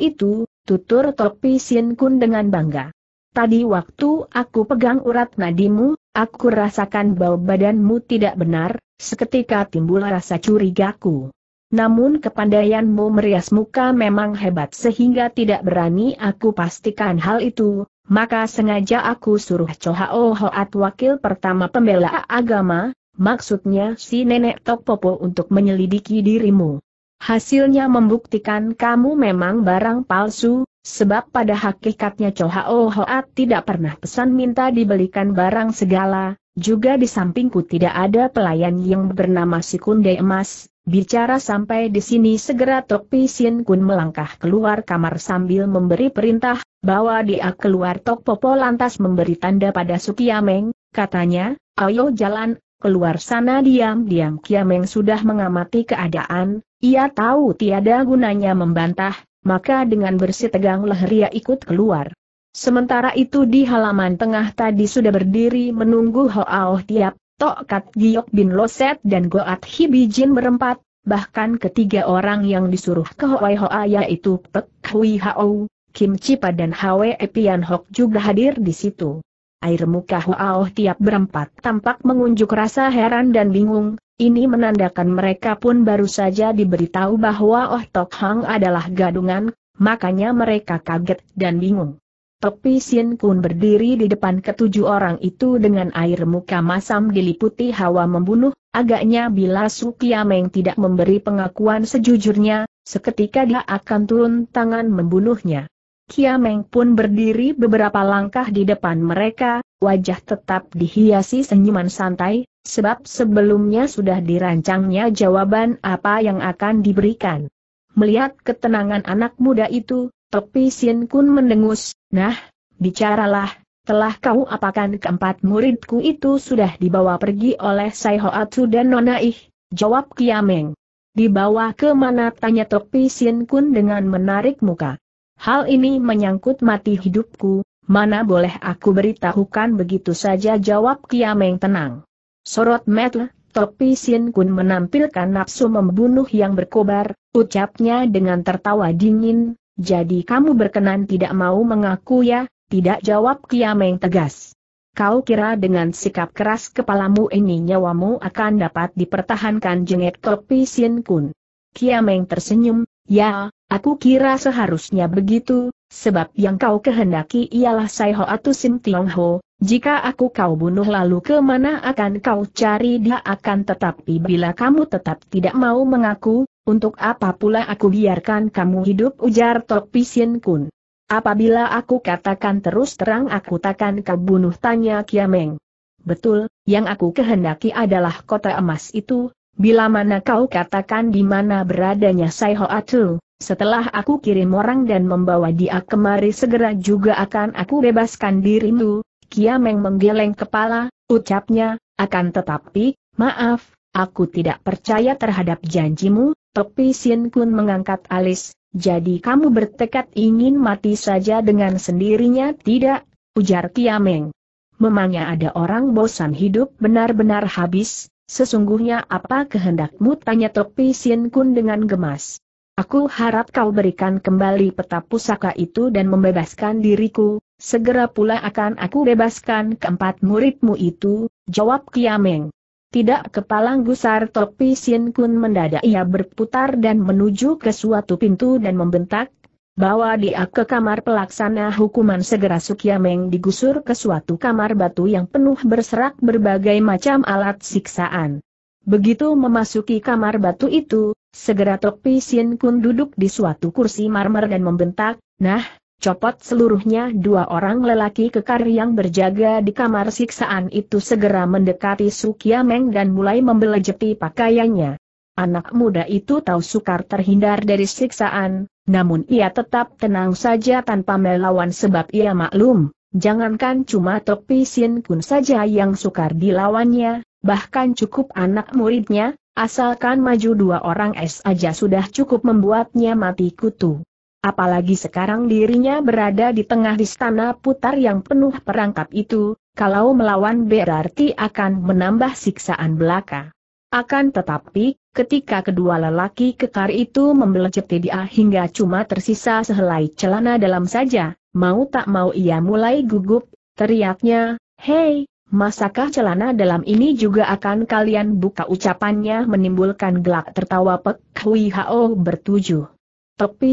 itu, tutur Topi Sin Kun dengan bangga. Tadi waktu aku pegang urat nadimu, aku rasakan bau badanmu tidak benar, seketika timbul rasa curigaku. Namun kepandaianmu merias muka memang hebat sehingga tidak berani aku pastikan hal itu, maka sengaja aku suruh Chohao Hoat wakil pertama pembela agama, maksudnya si nenek Tok Popo untuk menyelidiki dirimu. Hasilnya membuktikan kamu memang barang palsu, sebab pada hakikatnya Chohao Hoat tidak pernah pesan minta dibelikan barang segala, juga di sampingku tidak ada pelayan yang bernama si Kunde Emas, Bicara sampai di sini segera Topi Sin Kun melangkah keluar kamar sambil memberi perintah, bahwa dia keluar Tok Popo lantas memberi tanda pada Sukiameng, katanya, ayo jalan, keluar sana. Diam-diam Kiameng sudah mengamati keadaan, ia tahu tiada gunanya membantah, maka dengan bersih tegang leher ia ikut keluar. Sementara itu di halaman tengah tadi sudah berdiri menunggu Hoao Tiap, Tok Kat Giok bin Loset dan Goat Hibijin berempat, bahkan ketiga orang yang disuruh ke Hoai Hoa yaitu Pek Hui Hao, Kim Cipa dan Hwe Epian Hok juga hadir di situ. Air muka Hoao tiap berempat tampak mengunjuk rasa heran dan bingung, ini menandakan mereka pun baru saja diberitahu bahwa Oh Tok Hang adalah gadungan, makanya mereka kaget dan bingung. Topi Sin Kun berdiri di depan ketujuh orang itu dengan air muka masam diliputi hawa membunuh, agaknya bila Su Kiameng tidak memberi pengakuan sejujurnya, seketika dia akan turun tangan membunuhnya. Kiameng pun berdiri beberapa langkah di depan mereka, wajah tetap dihiasi senyuman santai, sebab sebelumnya sudah dirancangnya jawaban apa yang akan diberikan. Melihat ketenangan anak muda itu, Topi Sin Kun mendengus, nah, bicaralah, telah kau apakan keempat muridku itu sudah dibawa pergi oleh Sai Hoatsu dan Nona Ih, jawab Kiameng. Dibawa ke mana tanya Topi Sin Kun dengan menarik muka. Hal ini menyangkut mati hidupku, mana boleh aku beritahukan begitu saja jawab Kiameng tenang. Sorot mata, Topi Sin Kun menampilkan nafsu membunuh yang berkobar, ucapnya dengan tertawa dingin, jadi kamu berkenan tidak mau mengaku ya, tidak jawab Kiameng tegas. Kau kira dengan sikap keras kepalamu ini nyawamu akan dapat dipertahankan jengek topi Sin Kun. Kiameng tersenyum, ya, aku kira seharusnya begitu, sebab yang kau kehendaki ialah Sai Ho atau Sim Tiong Ho, jika aku kau bunuh lalu ke mana akan kau cari? Dia akan tetapi bila kamu tetap tidak mau mengaku, untuk apa pula aku biarkan kamu hidup? Ujar Topi Sin Kun. Apabila aku katakan terus terang aku takkan kau bunuh tanya Kiameng. Betul, yang aku kehendaki adalah kota emas itu, bila mana kau katakan di mana beradanya Sai Hoatu, setelah aku kirim orang dan membawa dia kemari segera juga akan aku bebaskan dirimu, Kiameng menggeleng kepala, ucapnya, akan tetapi, maaf, aku tidak percaya terhadap janjimu, Topi Sin Kun mengangkat alis, jadi kamu bertekad ingin mati saja dengan sendirinya tidak, ujar Kiameng. Memangnya ada orang bosan hidup benar-benar habis, sesungguhnya apa kehendakmu? tanya Topi Sin Kun dengan gemas. Aku harap kau berikan kembali peta pusaka itu dan membebaskan diriku, segera pula akan aku bebaskan keempat muridmu itu, jawab Kiameng. Tidak kepala gusar topi Sin Kun mendadak ia berputar dan menuju ke suatu pintu dan membentak, bawa dia ke kamar pelaksana hukuman segera Sukyameng digusur ke suatu kamar batu yang penuh berserak berbagai macam alat siksaan. Begitu memasuki kamar batu itu, segera Topi Sin Kun duduk di suatu kursi marmer dan membentak, nah, copot seluruhnya dua orang lelaki kekar yang berjaga di kamar siksaan itu segera mendekati Sukiameng dan mulai membelejeti pakaiannya. Anak muda itu tahu sukar terhindar dari siksaan, namun ia tetap tenang saja tanpa melawan sebab ia maklum, jangankan cuma topi Sin Kun saja yang sukar dilawannya, bahkan cukup anak muridnya, asalkan maju dua orang es aja sudah cukup membuatnya mati kutu. Apalagi sekarang dirinya berada di tengah istana putar yang penuh perangkap itu, kalau melawan berarti akan menambah siksaan belaka. Akan tetapi, ketika kedua lelaki kekar itu membelejeti dia hingga cuma tersisa sehelai celana dalam saja, mau tak mau ia mulai gugup, teriaknya, Hei, masakah celana dalam ini juga akan kalian buka ucapannya menimbulkan gelak tertawa Pek Hui Hao bertujuh.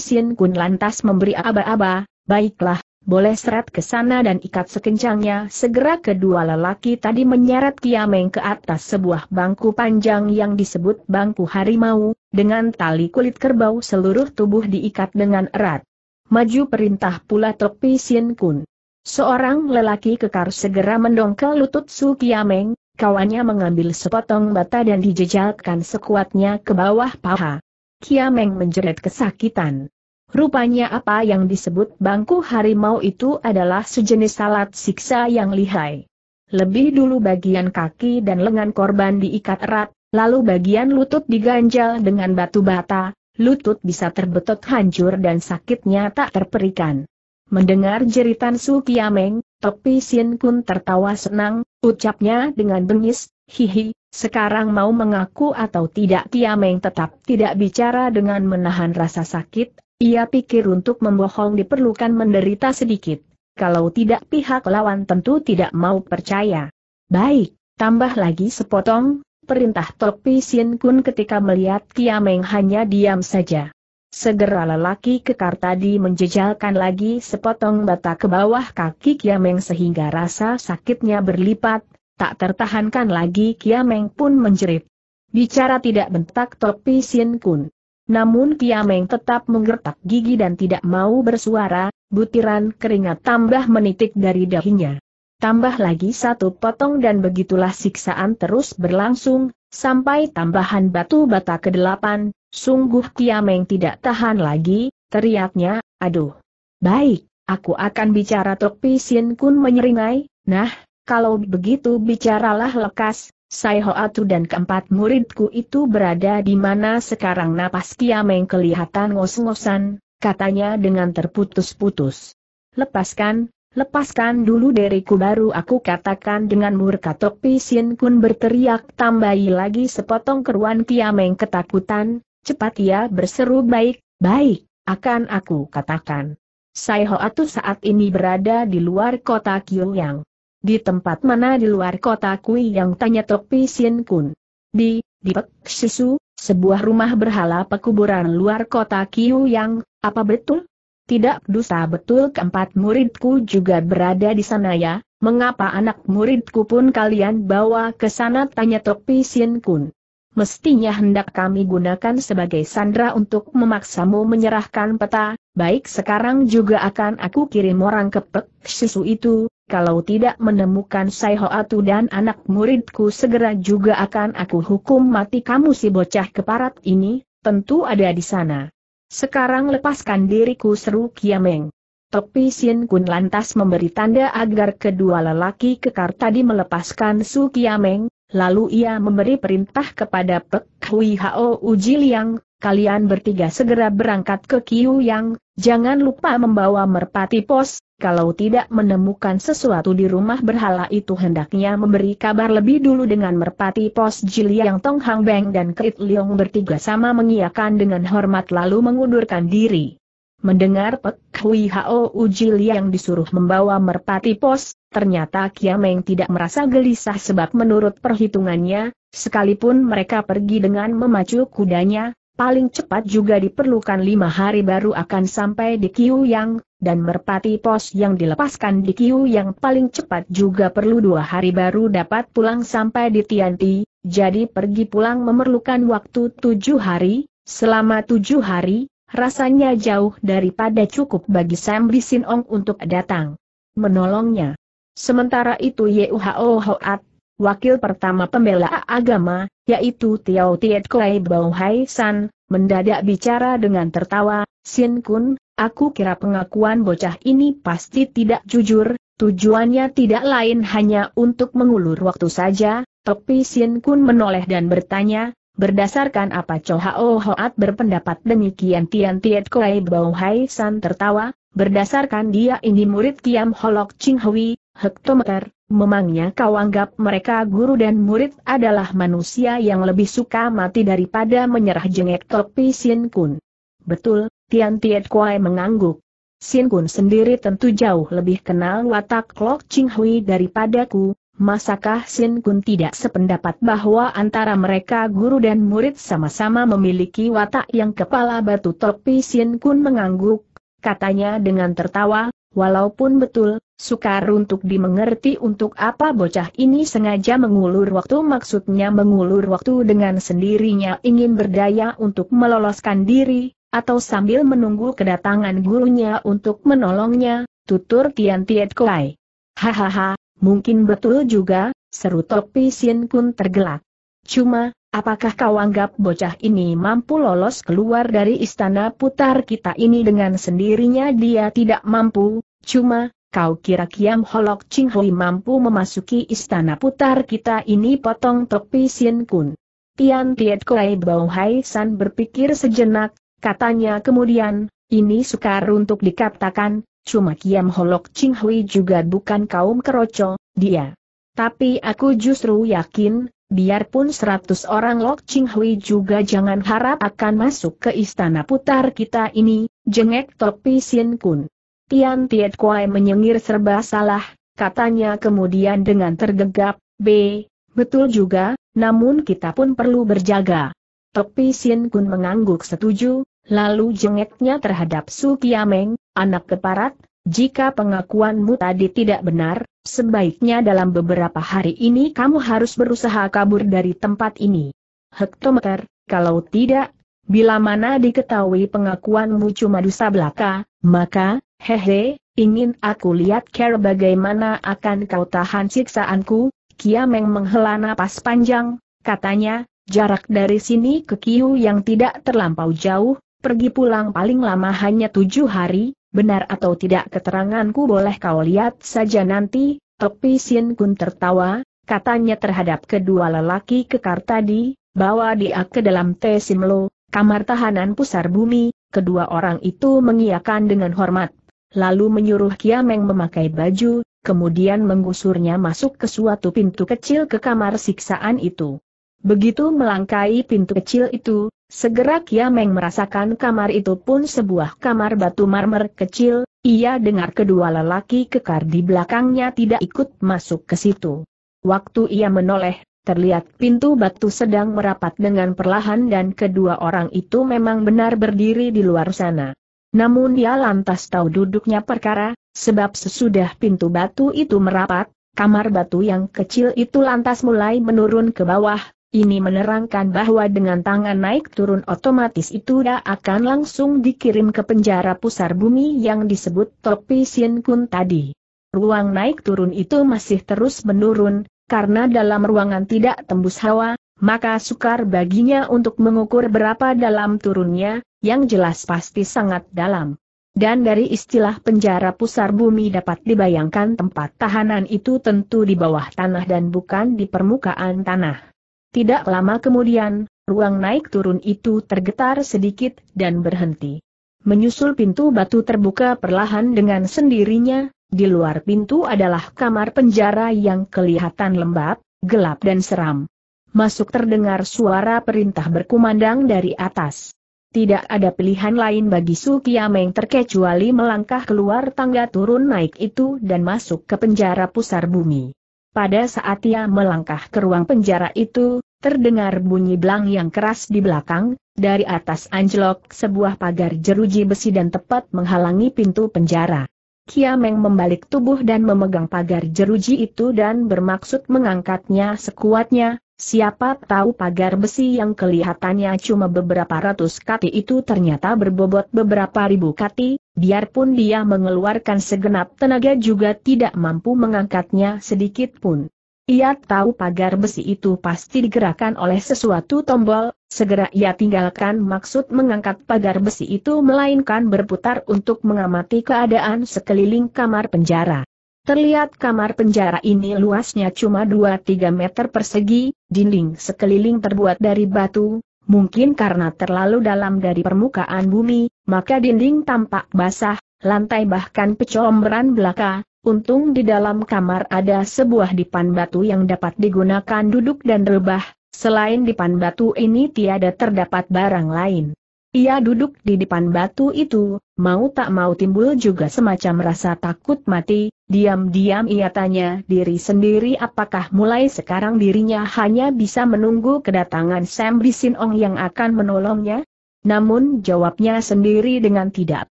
Sin Kun lantas memberi aba-aba, baiklah, boleh seret ke sana dan ikat sekencangnya. Segera kedua lelaki tadi menyeret Kiameng ke atas sebuah bangku panjang yang disebut bangku harimau, dengan tali kulit kerbau seluruh tubuh diikat dengan erat. Maju perintah pula Sin Kun. Seorang lelaki kekar segera mendongkel lutut Su Kiameng, kawannya mengambil sepotong bata dan dijejalkan sekuatnya ke bawah paha. Kiameng menjerit kesakitan. Rupanya apa yang disebut bangku harimau itu adalah sejenis alat siksa yang lihai. Lebih dulu bagian kaki dan lengan korban diikat erat, lalu bagian lutut diganjal dengan batu bata, lutut bisa terbetot hancur dan sakitnya tak terperikan. Mendengar jeritan Su Kiameng, Topi Sin Kun tertawa senang, ucapnya dengan bengis, hihi, sekarang mau mengaku atau tidak Kiameng tetap tidak bicara dengan menahan rasa sakit, ia pikir untuk membohong diperlukan menderita sedikit. Kalau tidak pihak lawan tentu tidak mau percaya. Baik, tambah lagi sepotong, perintah Topi Sin Kun ketika melihat Kiameng hanya diam saja. Segera lelaki kekar tadi menjejalkan lagi sepotong bata ke bawah kaki Kiameng sehingga rasa sakitnya berlipat, tak tertahankan lagi Kiameng pun menjerit. Bicara tidak bentak topi Sin Kun. Namun Kiameng tetap menggertak gigi dan tidak mau bersuara, butiran keringat tambah menitik dari dahinya. Tambah lagi satu potong dan begitulah siksaan terus berlangsung, sampai tambahan batu bata ke-8, sungguh Kiameng tidak tahan lagi, teriaknya, aduh. Baik, aku akan bicara Topi Sin Kun menyeringai, nah, kalau begitu bicaralah lekas, Sai Hoatu dan keempat muridku itu berada di mana sekarang napas Kiameng kelihatan ngos-ngosan, katanya dengan terputus-putus. Lepaskan, Lepaskan dulu diriku baru aku katakan dengan murka Topi Sin Kun berteriak tambahi lagi sepotong keruan Kiameng ketakutan, cepat ia berseru baik, baik, akan aku katakan. Sai Hoatu saat ini berada di luar kota Kyuyang. Di tempat mana di luar kota Kyuyang tanya Topi Sin Kun. Di, di Pek Shisu, sebuah rumah berhala pekuburan luar kota Kyuyang, apa betul? Tidak dusta betul keempat muridku juga berada di sana ya, mengapa anak muridku pun kalian bawa ke sana tanya Topi Sin Kun. Mestinya hendak kami gunakan sebagai sandra untuk memaksamu menyerahkan peta, baik sekarang juga akan aku kirim orang ke Pek Sisu itu, kalau tidak menemukan Sai Hoatu dan anak muridku segera juga akan aku hukum mati kamu si bocah keparat ini, tentu ada di sana. Sekarang lepaskan diriku seru Kiameng. Topi Sin Kun lantas memberi tanda agar kedua lelaki kekar tadi melepaskan Su Kiameng, lalu ia memberi perintah kepada Pek Hui Hao Uji Liang, kalian bertiga segera berangkat ke Kiu Yang, jangan lupa membawa merpati pos, kalau tidak menemukan sesuatu di rumah berhala itu hendaknya memberi kabar lebih dulu dengan merpati pos Jiliang Tong Hang Beng dan Krit Leong bertiga sama mengiyakan dengan hormat lalu mengundurkan diri. Mendengar Pek Hui Hao Uji yang disuruh membawa merpati pos, ternyata Kiameng tidak merasa gelisah sebab menurut perhitungannya, sekalipun mereka pergi dengan memacu kudanya, paling cepat juga diperlukan lima hari baru akan sampai di Yang dan merpati pos yang dilepaskan di Kiu yang paling cepat juga perlu dua hari baru dapat pulang sampai di Tianti, jadi pergi pulang memerlukan waktu tujuh hari, selama tujuh hari, rasanya jauh daripada cukup bagi Sam Bisin Ong untuk datang menolongnya. Sementara itu Yeuhao Hoat, wakil pertama pembela agama, yaitu Tiao Tiet Kuai Bau Hai San, mendadak bicara dengan tertawa, Sin Kun, Aku kira pengakuan bocah ini pasti tidak jujur, tujuannya tidak lain hanya untuk mengulur waktu saja, tapi Sin Kun menoleh dan bertanya, berdasarkan apa Chohao Hoat berpendapat demikian Tian Tiet Koai Bau Hai San tertawa, berdasarkan dia ini murid Kiam Holok Ching Hui, hektometer, memangnya kau anggap mereka guru dan murid adalah manusia yang lebih suka mati daripada menyerah jengek topi Sin Kun. Betul, Tian Tiet Kuai mengangguk. Sin Kun sendiri tentu jauh lebih kenal watak Lok Ching Hui daripadaku, masakah Sin Kun tidak sependapat bahwa antara mereka guru dan murid sama-sama memiliki watak yang kepala batu topi Sin Kun mengangguk, katanya dengan tertawa, walaupun betul, sukar untuk dimengerti untuk apa bocah ini sengaja mengulur waktu maksudnya mengulur waktu dengan sendirinya ingin berdaya untuk meloloskan diri, atau sambil menunggu kedatangan gurunya untuk menolongnya, tutur Tian Tiet Kuai. Hahaha, mungkin betul juga, seru Topi Sin Kun tergelak. Cuma, apakah kau anggap bocah ini mampu lolos keluar dari istana putar kita ini dengan sendirinya dia tidak mampu, cuma, kau kira Kiam Holok Ching Hui mampu memasuki istana putar kita ini potong Topi Sin Kun. Tian Tiet Kuai Bau Hai San berpikir sejenak, Katanya kemudian, ini sukar untuk dikatakan, cuma Kiam Holok Ching Hui juga bukan kaum keroco, dia. Tapi aku justru yakin, biarpun seratus orang Lok Ching Hui juga jangan harap akan masuk ke istana putar kita ini, jengek topi Sin Kun. Tian Tiet Kuai menyengir serba salah, katanya kemudian dengan tergegap, B, betul juga, namun kita pun perlu berjaga. Topi Sin Kun mengangguk setuju, Lalu jengeknya terhadap Su Kiameng, anak keparat, jika pengakuanmu tadi tidak benar, sebaiknya dalam beberapa hari ini kamu harus berusaha kabur dari tempat ini. Hektometer, kalau tidak, bila mana diketahui pengakuanmu cuma dusta belaka, maka, hehe, ingin aku lihat care bagaimana akan kau tahan siksaanku, Kiameng menghela napas panjang, katanya, jarak dari sini ke Kiu yang tidak terlampau jauh, pergi pulang paling lama hanya tujuh hari, benar atau tidak keteranganku boleh kau lihat saja nanti, Topi Sin Kun tertawa, katanya terhadap kedua lelaki kekar tadi, bawa dia ke dalam Tesimlo, kamar tahanan pusar bumi, kedua orang itu mengiyakan dengan hormat. Lalu menyuruh Kiameng memakai baju, kemudian menggusurnya masuk ke suatu pintu kecil ke kamar siksaan itu. Begitu melangkai pintu kecil itu, Segera Kiameng merasakan kamar itu pun sebuah kamar batu marmer kecil, ia dengar kedua lelaki kekar di belakangnya tidak ikut masuk ke situ. Waktu ia menoleh, terlihat pintu batu sedang merapat dengan perlahan dan kedua orang itu memang benar berdiri di luar sana. Namun dia lantas tahu duduknya perkara, sebab sesudah pintu batu itu merapat, kamar batu yang kecil itu lantas mulai menurun ke bawah, ini menerangkan bahwa dengan tangan naik turun otomatis itu tidak akan langsung dikirim ke penjara pusar bumi yang disebut Topi Sin Kun tadi. Ruang naik turun itu masih terus menurun, karena dalam ruangan tidak tembus hawa, maka sukar baginya untuk mengukur berapa dalam turunnya, yang jelas pasti sangat dalam. Dan dari istilah penjara pusar bumi dapat dibayangkan tempat tahanan itu tentu di bawah tanah dan bukan di permukaan tanah. Tidak lama kemudian, ruang naik turun itu tergetar sedikit dan berhenti. Menyusul pintu batu terbuka perlahan dengan sendirinya, di luar pintu adalah kamar penjara yang kelihatan lembab, gelap dan seram. Masuk terdengar suara perintah berkumandang dari atas. Tidak ada pilihan lain bagi Su Kiameng terkecuali melangkah keluar tangga turun naik itu dan masuk ke penjara pusar bumi. Pada saat ia melangkah ke ruang penjara itu, terdengar bunyi belang yang keras di belakang, dari atas anjlok sebuah pagar jeruji besi dan tepat menghalangi pintu penjara. Kiameng membalik tubuh dan memegang pagar jeruji itu dan bermaksud mengangkatnya sekuatnya, Siapa tahu pagar besi yang kelihatannya cuma beberapa ratus kati itu ternyata berbobot beberapa ribu kati, biarpun dia mengeluarkan segenap tenaga juga tidak mampu mengangkatnya sedikit pun. Ia tahu pagar besi itu pasti digerakkan oleh sesuatu tombol, segera ia tinggalkan maksud mengangkat pagar besi itu melainkan berputar untuk mengamati keadaan sekeliling kamar penjara. Terlihat kamar penjara ini luasnya cuma 2-3 meter persegi, dinding sekeliling terbuat dari batu, mungkin karena terlalu dalam dari permukaan bumi, maka dinding tampak basah, lantai bahkan pecomberan belaka, untung di dalam kamar ada sebuah dipan batu yang dapat digunakan duduk dan rebah, selain dipan batu ini tiada terdapat barang lain. Ia duduk di depan batu itu, mau tak mau timbul juga semacam rasa takut mati, diam-diam ia tanya diri sendiri apakah mulai sekarang dirinya hanya bisa menunggu kedatangan Sam Bisin Ong yang akan menolongnya? Namun jawabnya sendiri dengan tidak.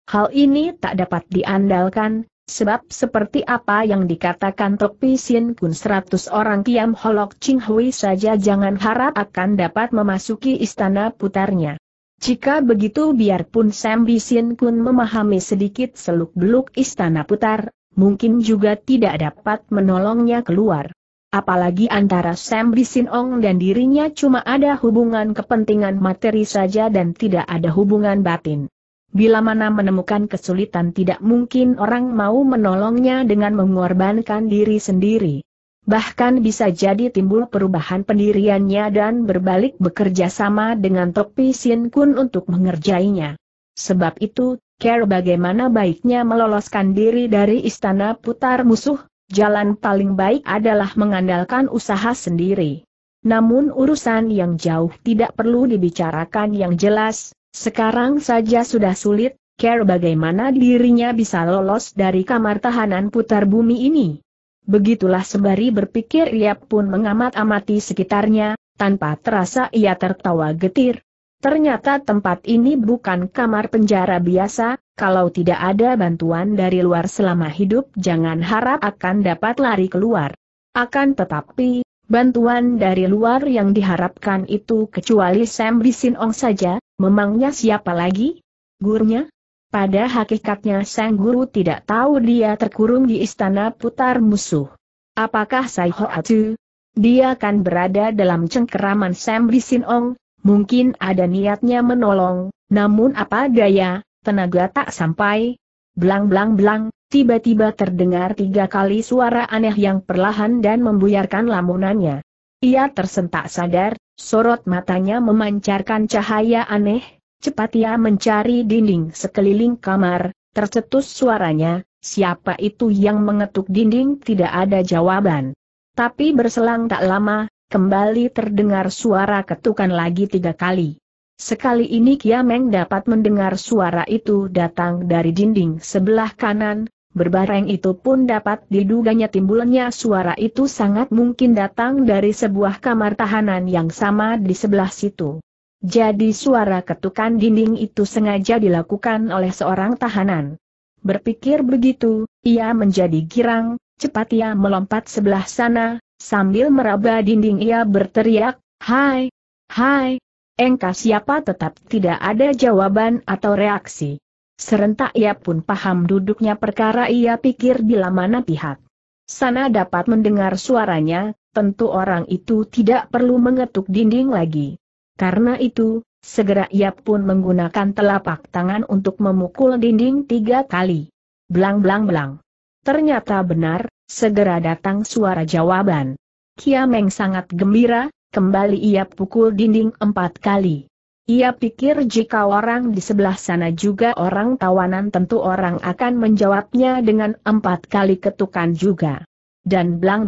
Hal ini tak dapat diandalkan, sebab seperti apa yang dikatakan Topi Sin Kun seratus orang Kiam Holok Ching Hui saja jangan harap akan dapat memasuki istana putarnya. Jika begitu biarpun Sam Bisin Kun memahami sedikit seluk-beluk istana putar, mungkin juga tidak dapat menolongnya keluar. Apalagi antara Sam Bisin Ong dan dirinya cuma ada hubungan kepentingan materi saja dan tidak ada hubungan batin. Bila mana menemukan kesulitan tidak mungkin orang mau menolongnya dengan mengorbankan diri sendiri bahkan bisa jadi timbul perubahan pendiriannya dan berbalik bekerja sama dengan Topi Sin Kun untuk mengerjainya. Sebab itu, care bagaimana baiknya meloloskan diri dari istana putar musuh, jalan paling baik adalah mengandalkan usaha sendiri. Namun urusan yang jauh tidak perlu dibicarakan yang jelas, sekarang saja sudah sulit, care bagaimana dirinya bisa lolos dari kamar tahanan putar bumi ini. Begitulah sembari berpikir ia pun mengamat-amati sekitarnya, tanpa terasa ia tertawa getir. Ternyata tempat ini bukan kamar penjara biasa, kalau tidak ada bantuan dari luar selama hidup jangan harap akan dapat lari keluar. Akan tetapi, bantuan dari luar yang diharapkan itu kecuali Sam Bisinong saja, memangnya siapa lagi? Gurunya? Pada hakikatnya sang guru tidak tahu dia terkurung di istana putar musuh. Apakah Sai Hoatu? Dia akan berada dalam cengkeraman Sam Bisinong, Mungkin ada niatnya menolong, namun apa daya, tenaga tak sampai. Belang-belang-belang, tiba-tiba terdengar tiga kali suara aneh yang perlahan dan membuyarkan lamunannya. Ia tersentak sadar, sorot matanya memancarkan cahaya aneh, cepat ia mencari dinding sekeliling kamar, tercetus suaranya, siapa itu yang mengetuk dinding tidak ada jawaban. Tapi berselang tak lama, Kembali terdengar suara ketukan lagi tiga kali. Sekali ini Kiameng dapat mendengar suara itu datang dari dinding sebelah kanan, berbareng itu pun dapat diduganya timbulnya suara itu sangat mungkin datang dari sebuah kamar tahanan yang sama di sebelah situ. Jadi suara ketukan dinding itu sengaja dilakukan oleh seorang tahanan. Berpikir begitu, ia menjadi girang, cepat ia melompat sebelah sana, Sambil meraba dinding ia berteriak, Hai, hai, engkau siapa tetap tidak ada jawaban atau reaksi. Serentak ia pun paham duduknya perkara ia pikir bila mana pihak. Sana dapat mendengar suaranya, tentu orang itu tidak perlu mengetuk dinding lagi. Karena itu, segera ia pun menggunakan telapak tangan untuk memukul dinding tiga kali. Belang belang belang. Ternyata benar, segera datang suara jawaban. Kia Meng sangat gembira, kembali ia pukul dinding empat kali. Ia pikir jika orang di sebelah sana juga orang tawanan tentu orang akan menjawabnya dengan empat kali ketukan juga. Dan belang,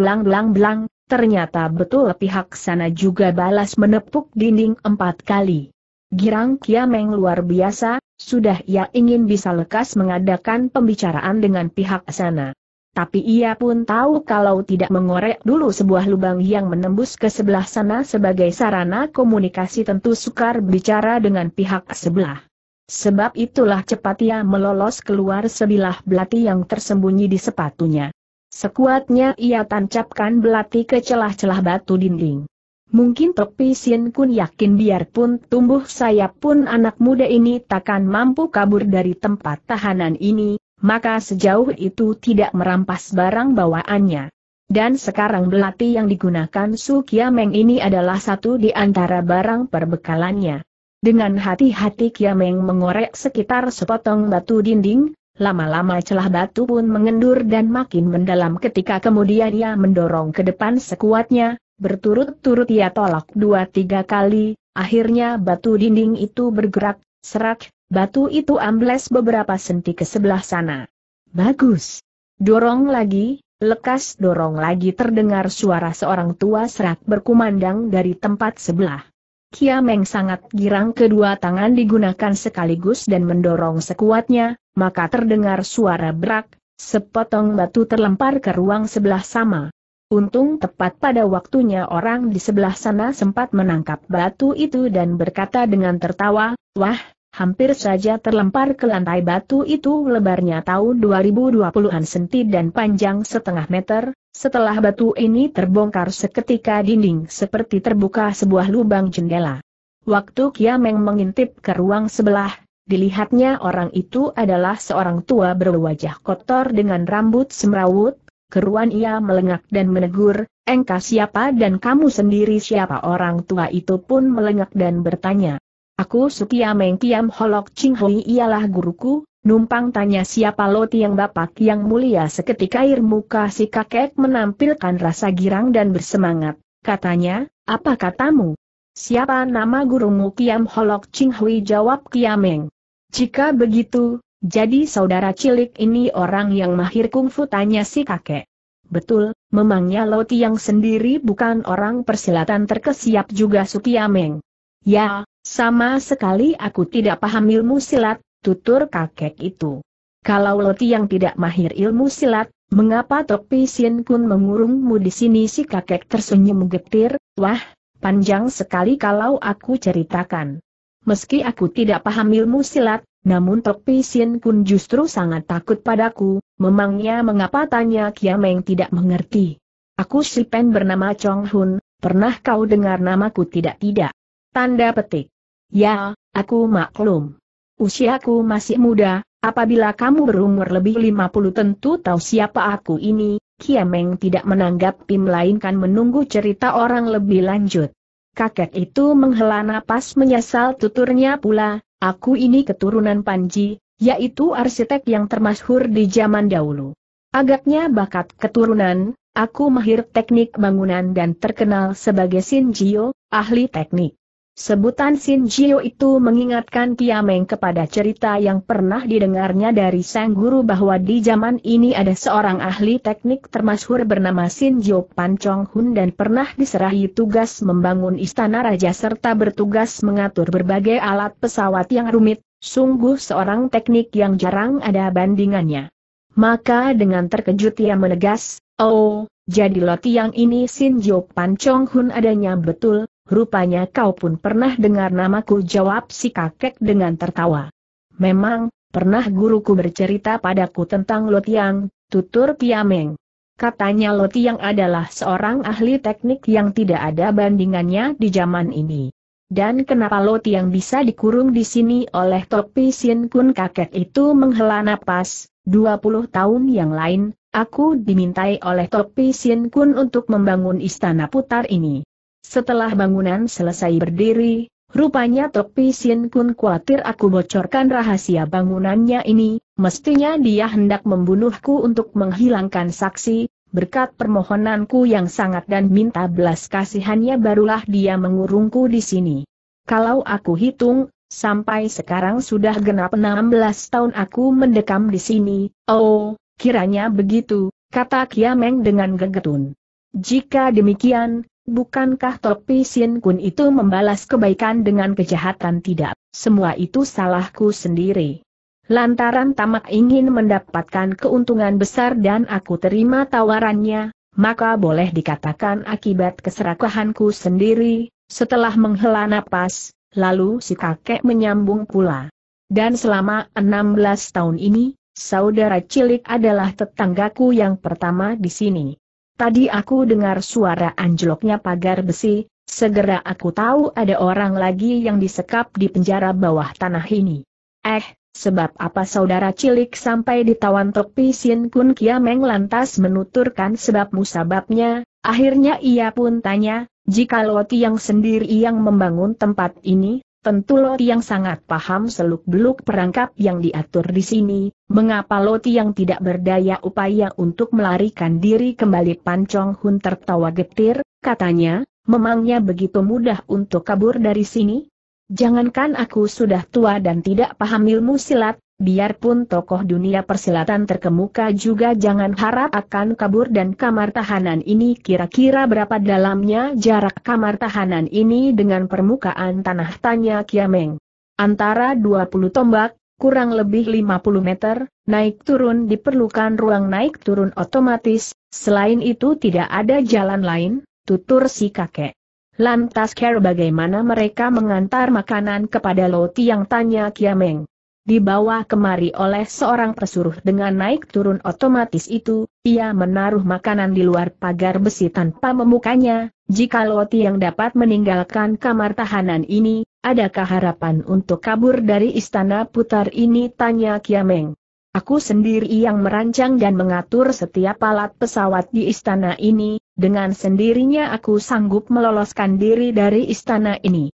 ternyata betul pihak sana juga balas menepuk dinding empat kali. Girang Kia Meng luar biasa, sudah ia ingin bisa lekas mengadakan pembicaraan dengan pihak sana. Tapi ia pun tahu kalau tidak mengorek dulu sebuah lubang yang menembus ke sebelah sana sebagai sarana komunikasi tentu sukar bicara dengan pihak sebelah. Sebab itulah cepat ia melolos keluar sebilah belati yang tersembunyi di sepatunya. Sekuatnya ia tancapkan belati ke celah-celah batu dinding. Mungkin Topi Sin Kun yakin biarpun tumbuh sayap pun anak muda ini takkan mampu kabur dari tempat tahanan ini, maka sejauh itu tidak merampas barang bawaannya. Dan sekarang belati yang digunakan Su Kiameng ini adalah satu di antara barang perbekalannya. Dengan hati-hati Kiameng mengorek sekitar sepotong batu dinding, lama-lama celah batu pun mengendur dan makin mendalam ketika kemudian ia mendorong ke depan sekuatnya, Berturut-turut ia tolak dua tiga kali, akhirnya batu dinding itu bergerak, serak, batu itu ambles beberapa senti ke sebelah sana. Bagus. Dorong lagi, lekas dorong lagi terdengar suara seorang tua serak berkumandang dari tempat sebelah. Kia Meng sangat girang kedua tangan digunakan sekaligus dan mendorong sekuatnya, maka terdengar suara berak, sepotong batu terlempar ke ruang sebelah sama. Untung tepat pada waktunya orang di sebelah sana sempat menangkap batu itu dan berkata dengan tertawa, wah, hampir saja terlempar ke lantai batu itu lebarnya tahun 2020-an senti dan panjang setengah meter, setelah batu ini terbongkar seketika dinding seperti terbuka sebuah lubang jendela. Waktu Kiameng mengintip ke ruang sebelah, dilihatnya orang itu adalah seorang tua berwajah kotor dengan rambut semrawut, Keruan ia melengak dan menegur, engkau siapa dan kamu sendiri siapa orang tua itu pun melengak dan bertanya. Aku Sukia Meng Kiam Holok Ching Hui ialah guruku, numpang tanya siapa lo tiang bapak yang mulia seketika air muka si kakek menampilkan rasa girang dan bersemangat, katanya, apa katamu? Siapa nama gurumu Kiam Holok Ching Hui jawab Kiameng. Jika begitu, jadi saudara cilik ini orang yang mahir kungfu tanya si kakek. Betul, memangnya Lo Tiang sendiri bukan orang persilatan terkesiap juga Sukiameng. Ya, sama sekali aku tidak paham ilmu silat, tutur kakek itu. Kalau Lo Tiang tidak mahir ilmu silat, mengapa Topi Sin Kun mengurungmu di sini si kakek tersenyum getir, wah, panjang sekali kalau aku ceritakan. Meski aku tidak paham ilmu silat, namun Topi Sin Kun justru sangat takut padaku, memangnya mengapa tanya Kiameng tidak mengerti. Aku si Pen bernama Chong Hun, pernah kau dengar namaku tidak-tidak? Tanda petik. Ya, aku maklum. Usiaku masih muda, apabila kamu berumur lebih 50 tentu tahu siapa aku ini, Kiameng tidak menanggapi melainkan menunggu cerita orang lebih lanjut. Kakek itu menghela napas menyesal tuturnya pula, Aku ini keturunan Panji, yaitu arsitek yang termasyhur di zaman dahulu. Agaknya bakat keturunan, aku mahir teknik bangunan dan terkenal sebagai Shinjio, ahli teknik. Sebutan Shinjio itu mengingatkan Tiameng kepada cerita yang pernah didengarnya dari sang guru bahwa di zaman ini ada seorang ahli teknik termasyhur bernama Shinjio Pancong Hun dan pernah diserahi tugas membangun istana raja serta bertugas mengatur berbagai alat pesawat yang rumit, sungguh seorang teknik yang jarang ada bandingannya. Maka dengan terkejut ia menegas, Oh, jadi loti yang ini Shinjio Pancong Hun adanya betul, Rupanya kau pun pernah dengar namaku jawab si kakek dengan tertawa. Memang, pernah guruku bercerita padaku tentang Lotiang, tutur Piameng. Katanya Lotiang adalah seorang ahli teknik yang tidak ada bandingannya di zaman ini. Dan kenapa Lotiang bisa dikurung di sini oleh Topi Sin Kun kakek itu menghela napas, 20 tahun yang lain, aku dimintai oleh Topi Sin Kun untuk membangun istana putar ini. Setelah bangunan selesai berdiri, rupanya Topi Sin Kun khawatir aku bocorkan rahasia bangunannya ini, mestinya dia hendak membunuhku untuk menghilangkan saksi, berkat permohonanku yang sangat dan minta belas kasihannya barulah dia mengurungku di sini. Kalau aku hitung, sampai sekarang sudah genap 16 tahun aku mendekam di sini, oh, kiranya begitu, kata Kiameng dengan gegetun. Jika demikian, Bukankah Topi Sin Kun itu membalas kebaikan dengan kejahatan tidak? Semua itu salahku sendiri. Lantaran tamak ingin mendapatkan keuntungan besar dan aku terima tawarannya, maka boleh dikatakan akibat keserakahanku sendiri, setelah menghela napas, lalu si kakek menyambung pula. Dan selama 16 tahun ini, saudara cilik adalah tetanggaku yang pertama di sini. Tadi aku dengar suara anjloknya pagar besi, segera aku tahu ada orang lagi yang disekap di penjara bawah tanah ini. Eh, sebab apa saudara cilik sampai ditawan topi Sin Kun Kiameng lantas menuturkan sebab musababnya, akhirnya ia pun tanya, jika Loti yang sendiri yang membangun tempat ini, Tentu Loti yang sangat paham seluk-beluk perangkap yang diatur di sini, mengapa Loti yang tidak berdaya upaya untuk melarikan diri kembali Pancong Hun tertawa getir, katanya, memangnya begitu mudah untuk kabur dari sini? Jangankan aku sudah tua dan tidak paham ilmu silat, biarpun tokoh dunia persilatan terkemuka juga jangan harap akan kabur dan kamar tahanan ini kira-kira berapa dalamnya jarak kamar tahanan ini dengan permukaan tanah tanya Kiameng. Antara 20 tombak, kurang lebih 50 meter, naik turun diperlukan ruang naik turun otomatis, selain itu tidak ada jalan lain, tutur si kakek. Lantas care bagaimana mereka mengantar makanan kepada Loti yang tanya Kiameng dibawa kemari oleh seorang pesuruh dengan naik turun otomatis itu, ia menaruh makanan di luar pagar besi tanpa memukanya, jika Loti yang dapat meninggalkan kamar tahanan ini, adakah harapan untuk kabur dari istana putar ini tanya Kiameng. Aku sendiri yang merancang dan mengatur setiap alat pesawat di istana ini, dengan sendirinya aku sanggup meloloskan diri dari istana ini.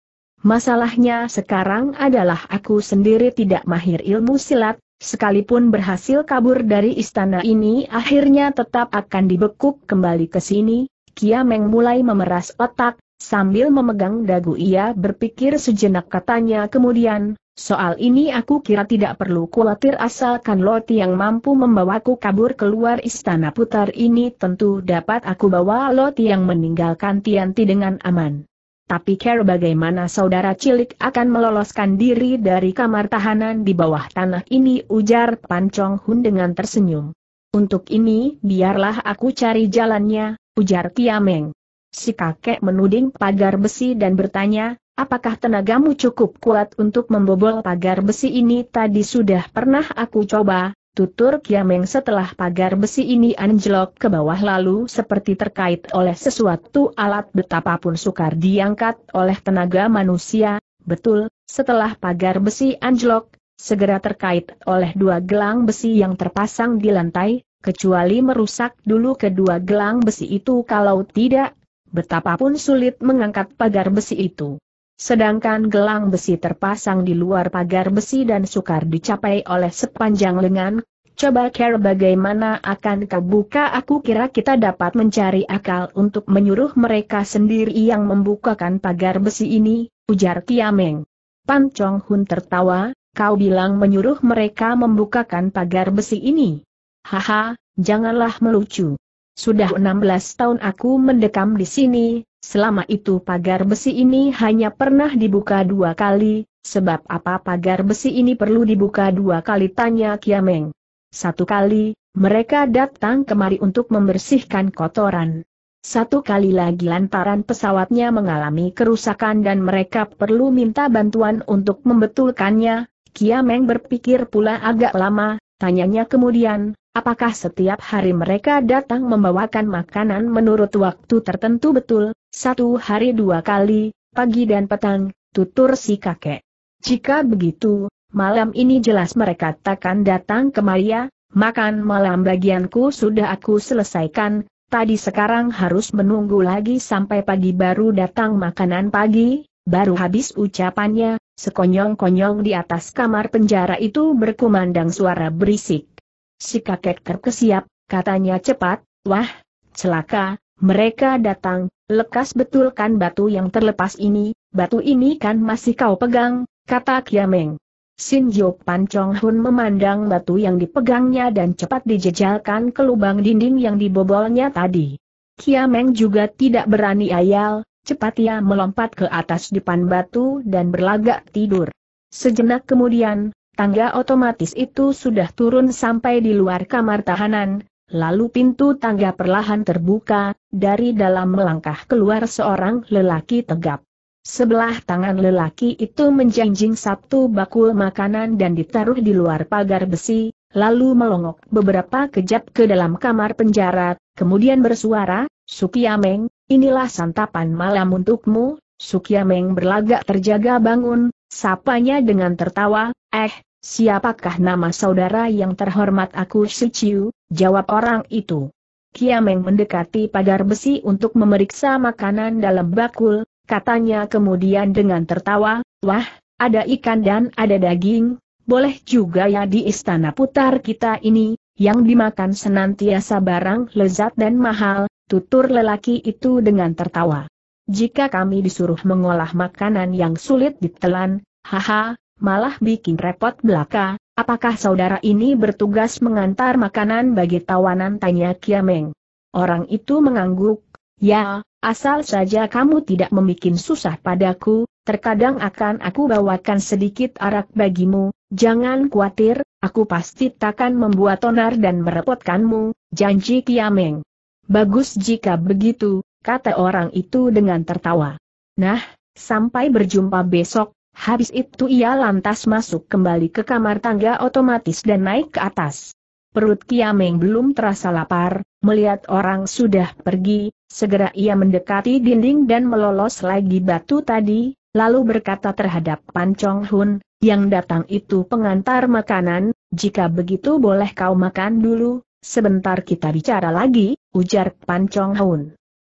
Masalahnya sekarang adalah aku sendiri tidak mahir ilmu silat, sekalipun berhasil kabur dari istana ini akhirnya tetap akan dibekuk kembali ke sini. Kiameng mulai memeras otak, sambil memegang dagu ia berpikir sejenak katanya kemudian, soal ini aku kira tidak perlu khawatir asalkan Loti yang mampu membawaku kabur keluar istana putar ini tentu dapat aku bawa Loti yang meninggalkan Tianti dengan aman. Tapi care bagaimana saudara cilik akan meloloskan diri dari kamar tahanan di bawah tanah ini ujar Pancong Hun dengan tersenyum. Untuk ini biarlah aku cari jalannya, ujar Tiameng. Si kakek menuding pagar besi dan bertanya, apakah tenagamu cukup kuat untuk membobol pagar besi ini tadi sudah pernah aku coba, tutur Kiameng setelah pagar besi ini anjlok ke bawah lalu seperti terkait oleh sesuatu alat betapapun sukar diangkat oleh tenaga manusia, betul, setelah pagar besi anjlok, segera terkait oleh dua gelang besi yang terpasang di lantai, kecuali merusak dulu kedua gelang besi itu kalau tidak, betapapun sulit mengangkat pagar besi itu. Sedangkan gelang besi terpasang di luar pagar besi dan sukar dicapai oleh sepanjang lengan, coba kira bagaimana akan kau buka aku kira kita dapat mencari akal untuk menyuruh mereka sendiri yang membukakan pagar besi ini, ujar Kiameng. Pan Chong Hun tertawa, kau bilang menyuruh mereka membukakan pagar besi ini. Haha, janganlah melucu. Sudah 16 tahun aku mendekam di sini, Selama itu pagar besi ini hanya pernah dibuka dua kali, sebab apa pagar besi ini perlu dibuka dua kali tanya Kiameng. Satu kali, mereka datang kemari untuk membersihkan kotoran. Satu kali lagi lantaran pesawatnya mengalami kerusakan dan mereka perlu minta bantuan untuk membetulkannya, Kiameng berpikir pula agak lama, tanyanya kemudian, apakah setiap hari mereka datang membawakan makanan menurut waktu tertentu betul, satu hari dua kali, pagi dan petang, tutur si kakek. Jika begitu, malam ini jelas mereka takkan datang ke Maria, makan malam bagianku sudah aku selesaikan, tadi sekarang harus menunggu lagi sampai pagi baru datang makanan pagi, baru habis ucapannya, sekonyong-konyong di atas kamar penjara itu berkumandang suara berisik. Si kakek terkesiap, katanya cepat, wah, celaka, mereka datang, lekas betulkan batu yang terlepas ini, batu ini kan masih kau pegang, kata Kiameng. Sinjo Pancong Hun memandang batu yang dipegangnya dan cepat dijejalkan ke lubang dinding yang dibobolnya tadi. Kiameng juga tidak berani ayal, cepat ia melompat ke atas depan batu dan berlagak tidur. Sejenak kemudian, tangga otomatis itu sudah turun sampai di luar kamar tahanan, Lalu pintu tangga perlahan terbuka, dari dalam melangkah keluar seorang lelaki tegap. Sebelah tangan lelaki itu menjanjing satu bakul makanan dan ditaruh di luar pagar besi, lalu melongok beberapa kejap ke dalam kamar penjara, kemudian bersuara, Sukiameng, inilah santapan malam untukmu, Sukiameng berlagak terjaga bangun, sapanya dengan tertawa, eh, Siapakah nama saudara yang terhormat aku Ciu? jawab orang itu. Kiameng mendekati pagar besi untuk memeriksa makanan dalam bakul, katanya kemudian dengan tertawa, wah, ada ikan dan ada daging, boleh juga ya di istana putar kita ini, yang dimakan senantiasa barang lezat dan mahal, tutur lelaki itu dengan tertawa. Jika kami disuruh mengolah makanan yang sulit ditelan, haha, malah bikin repot belaka, apakah saudara ini bertugas mengantar makanan bagi tawanan tanya Kiameng. Orang itu mengangguk, ya, asal saja kamu tidak membuat susah padaku, terkadang akan aku bawakan sedikit arak bagimu, jangan khawatir, aku pasti takkan membuat onar dan merepotkanmu, janji Kiameng. Bagus jika begitu, kata orang itu dengan tertawa. Nah, sampai berjumpa besok, Habis itu ia lantas masuk kembali ke kamar tangga otomatis dan naik ke atas. Perut Kiameng belum terasa lapar, melihat orang sudah pergi, segera ia mendekati dinding dan melolos lagi batu tadi, lalu berkata terhadap Pancong Hun, yang datang itu pengantar makanan, jika begitu boleh kau makan dulu, sebentar kita bicara lagi, ujar Pancong Hun.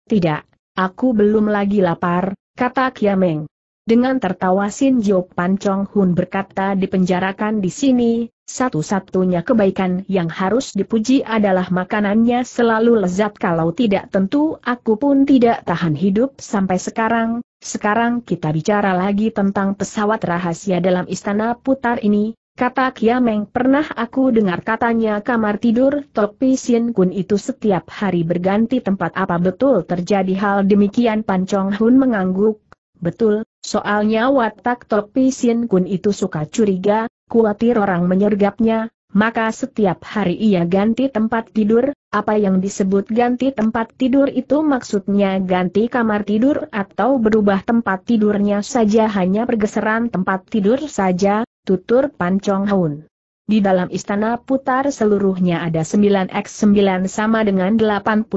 Tidak, aku belum lagi lapar, kata Kiameng. Dengan tertawa Sin Jo Pan Chong Hun berkata dipenjarakan di sini, satu-satunya kebaikan yang harus dipuji adalah makanannya selalu lezat. Kalau tidak tentu aku pun tidak tahan hidup sampai sekarang. Sekarang kita bicara lagi tentang pesawat rahasia dalam istana putar ini, Kata Kiameng pernah aku dengar katanya kamar tidur Topi Sin Kun itu setiap hari berganti tempat. Apa betul terjadi hal demikian? Pancong Hun mengangguk, betul, soalnya watak topi Sin Kun itu suka curiga, khawatir orang menyergapnya, maka setiap hari ia ganti tempat tidur, apa yang disebut ganti tempat tidur itu maksudnya ganti kamar tidur atau berubah tempat tidurnya saja hanya pergeseran tempat tidur saja, tutur Pancong Haun. Di dalam istana putar seluruhnya ada 9x9 sama dengan 81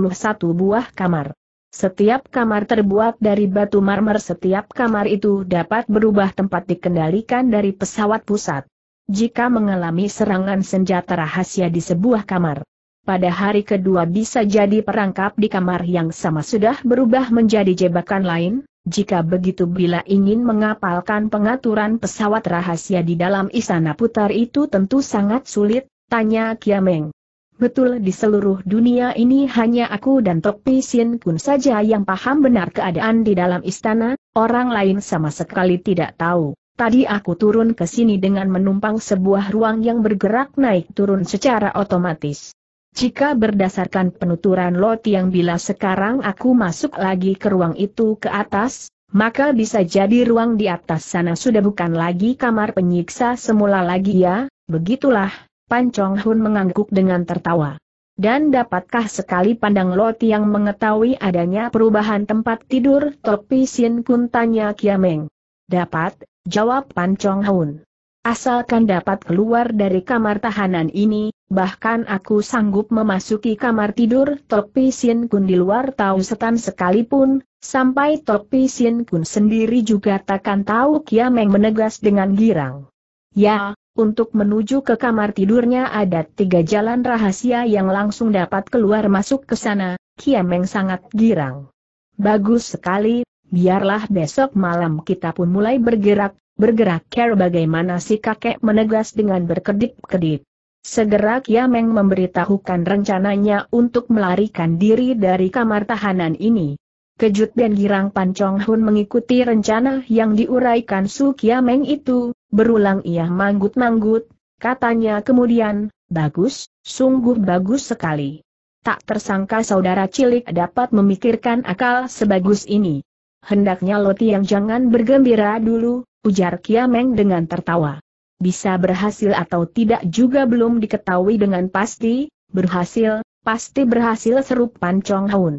buah kamar. Setiap kamar terbuat dari batu marmer setiap kamar itu dapat berubah tempat dikendalikan dari pesawat pusat jika mengalami serangan senjata rahasia di sebuah kamar. Pada hari kedua bisa jadi perangkap di kamar yang sama sudah berubah menjadi jebakan lain, jika begitu bila ingin mengapalkan pengaturan pesawat rahasia di dalam istana putar itu tentu sangat sulit, tanya Kiameng. Betul di seluruh dunia ini hanya aku dan Topi Sin Kun saja yang paham benar keadaan di dalam istana, orang lain sama sekali tidak tahu. Tadi aku turun ke sini dengan menumpang sebuah ruang yang bergerak naik turun secara otomatis. Jika berdasarkan penuturan Lot yang bila sekarang aku masuk lagi ke ruang itu ke atas, maka bisa jadi ruang di atas sana sudah bukan lagi kamar penyiksa semula lagi ya, begitulah, Pancong Hun mengangguk dengan tertawa. Dan dapatkah sekali pandang Lot yang mengetahui adanya perubahan tempat tidur Topi Sin Kun tanya Kiameng. Dapat, Jawab Pancong Hun. Asalkan dapat keluar dari kamar tahanan ini, bahkan aku sanggup memasuki kamar tidur Topi Sin Kun di luar tahu setan sekalipun, sampai Topi Sin Kun sendiri juga takkan tahu Kiameng menegas dengan girang. Ya, untuk menuju ke kamar tidurnya ada tiga jalan rahasia yang langsung dapat keluar masuk ke sana, Kiameng sangat girang. Bagus sekali, biarlah besok malam kita pun mulai bergerak, bergerak care bagaimana si kakek menegas dengan berkedip-kedip. Segera Kiameng memberitahukan rencananya untuk melarikan diri dari kamar tahanan ini. Kejut dan girang Pancong Hun mengikuti rencana yang diuraikan Su Kiameng itu, berulang ia manggut-manggut, katanya kemudian, bagus, sungguh bagus sekali. Tak tersangka saudara cilik dapat memikirkan akal sebagus ini. Hendaknya Loti yang jangan bergembira dulu, ujar Kiameng dengan tertawa. Bisa berhasil atau tidak juga belum diketahui dengan pasti, berhasil, pasti berhasil seru Pancong Haun.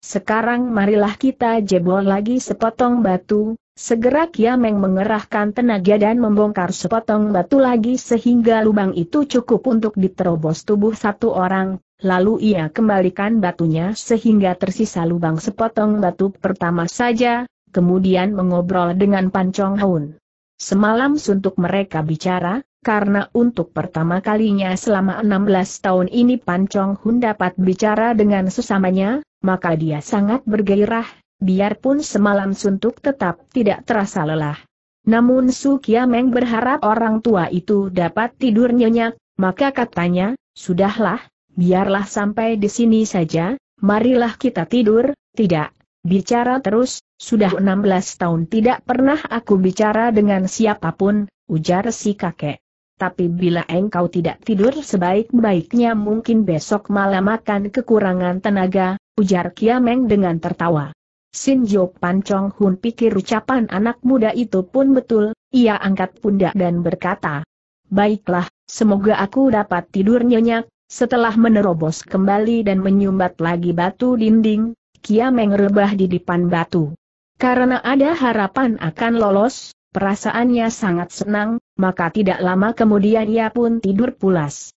Sekarang marilah kita jebol lagi sepotong batu, segera Kiameng mengerahkan tenaga dan membongkar sepotong batu lagi sehingga lubang itu cukup untuk diterobos tubuh satu orang, lalu ia kembalikan batunya sehingga tersisa lubang sepotong batu pertama saja, kemudian mengobrol dengan Pancong Haun. Semalam suntuk mereka bicara, karena untuk pertama kalinya selama 16 tahun ini Pancong Hun dapat bicara dengan sesamanya, maka dia sangat bergairah, biarpun semalam suntuk tetap tidak terasa lelah. Namun Su Kiameng berharap orang tua itu dapat tidur nyenyak, maka katanya, sudahlah, biarlah sampai di sini saja, marilah kita tidur, tidak, bicara terus, sudah 16 tahun tidak pernah aku bicara dengan siapa pun, ujar si kakek. Tapi bila engkau tidak tidur sebaik-baiknya mungkin besok malam akan kekurangan tenaga, ujar Kiameng dengan tertawa. Sinjo Pancong Hun pikir ucapan anak muda itu pun betul, ia angkat pundak dan berkata, Baiklah, semoga aku dapat tidur nyenyak, setelah menerobos kembali dan menyumbat lagi batu dinding, Kia rebah di depan batu. Karena ada harapan akan lolos, perasaannya sangat senang, maka tidak lama kemudian ia pun tidur pulas.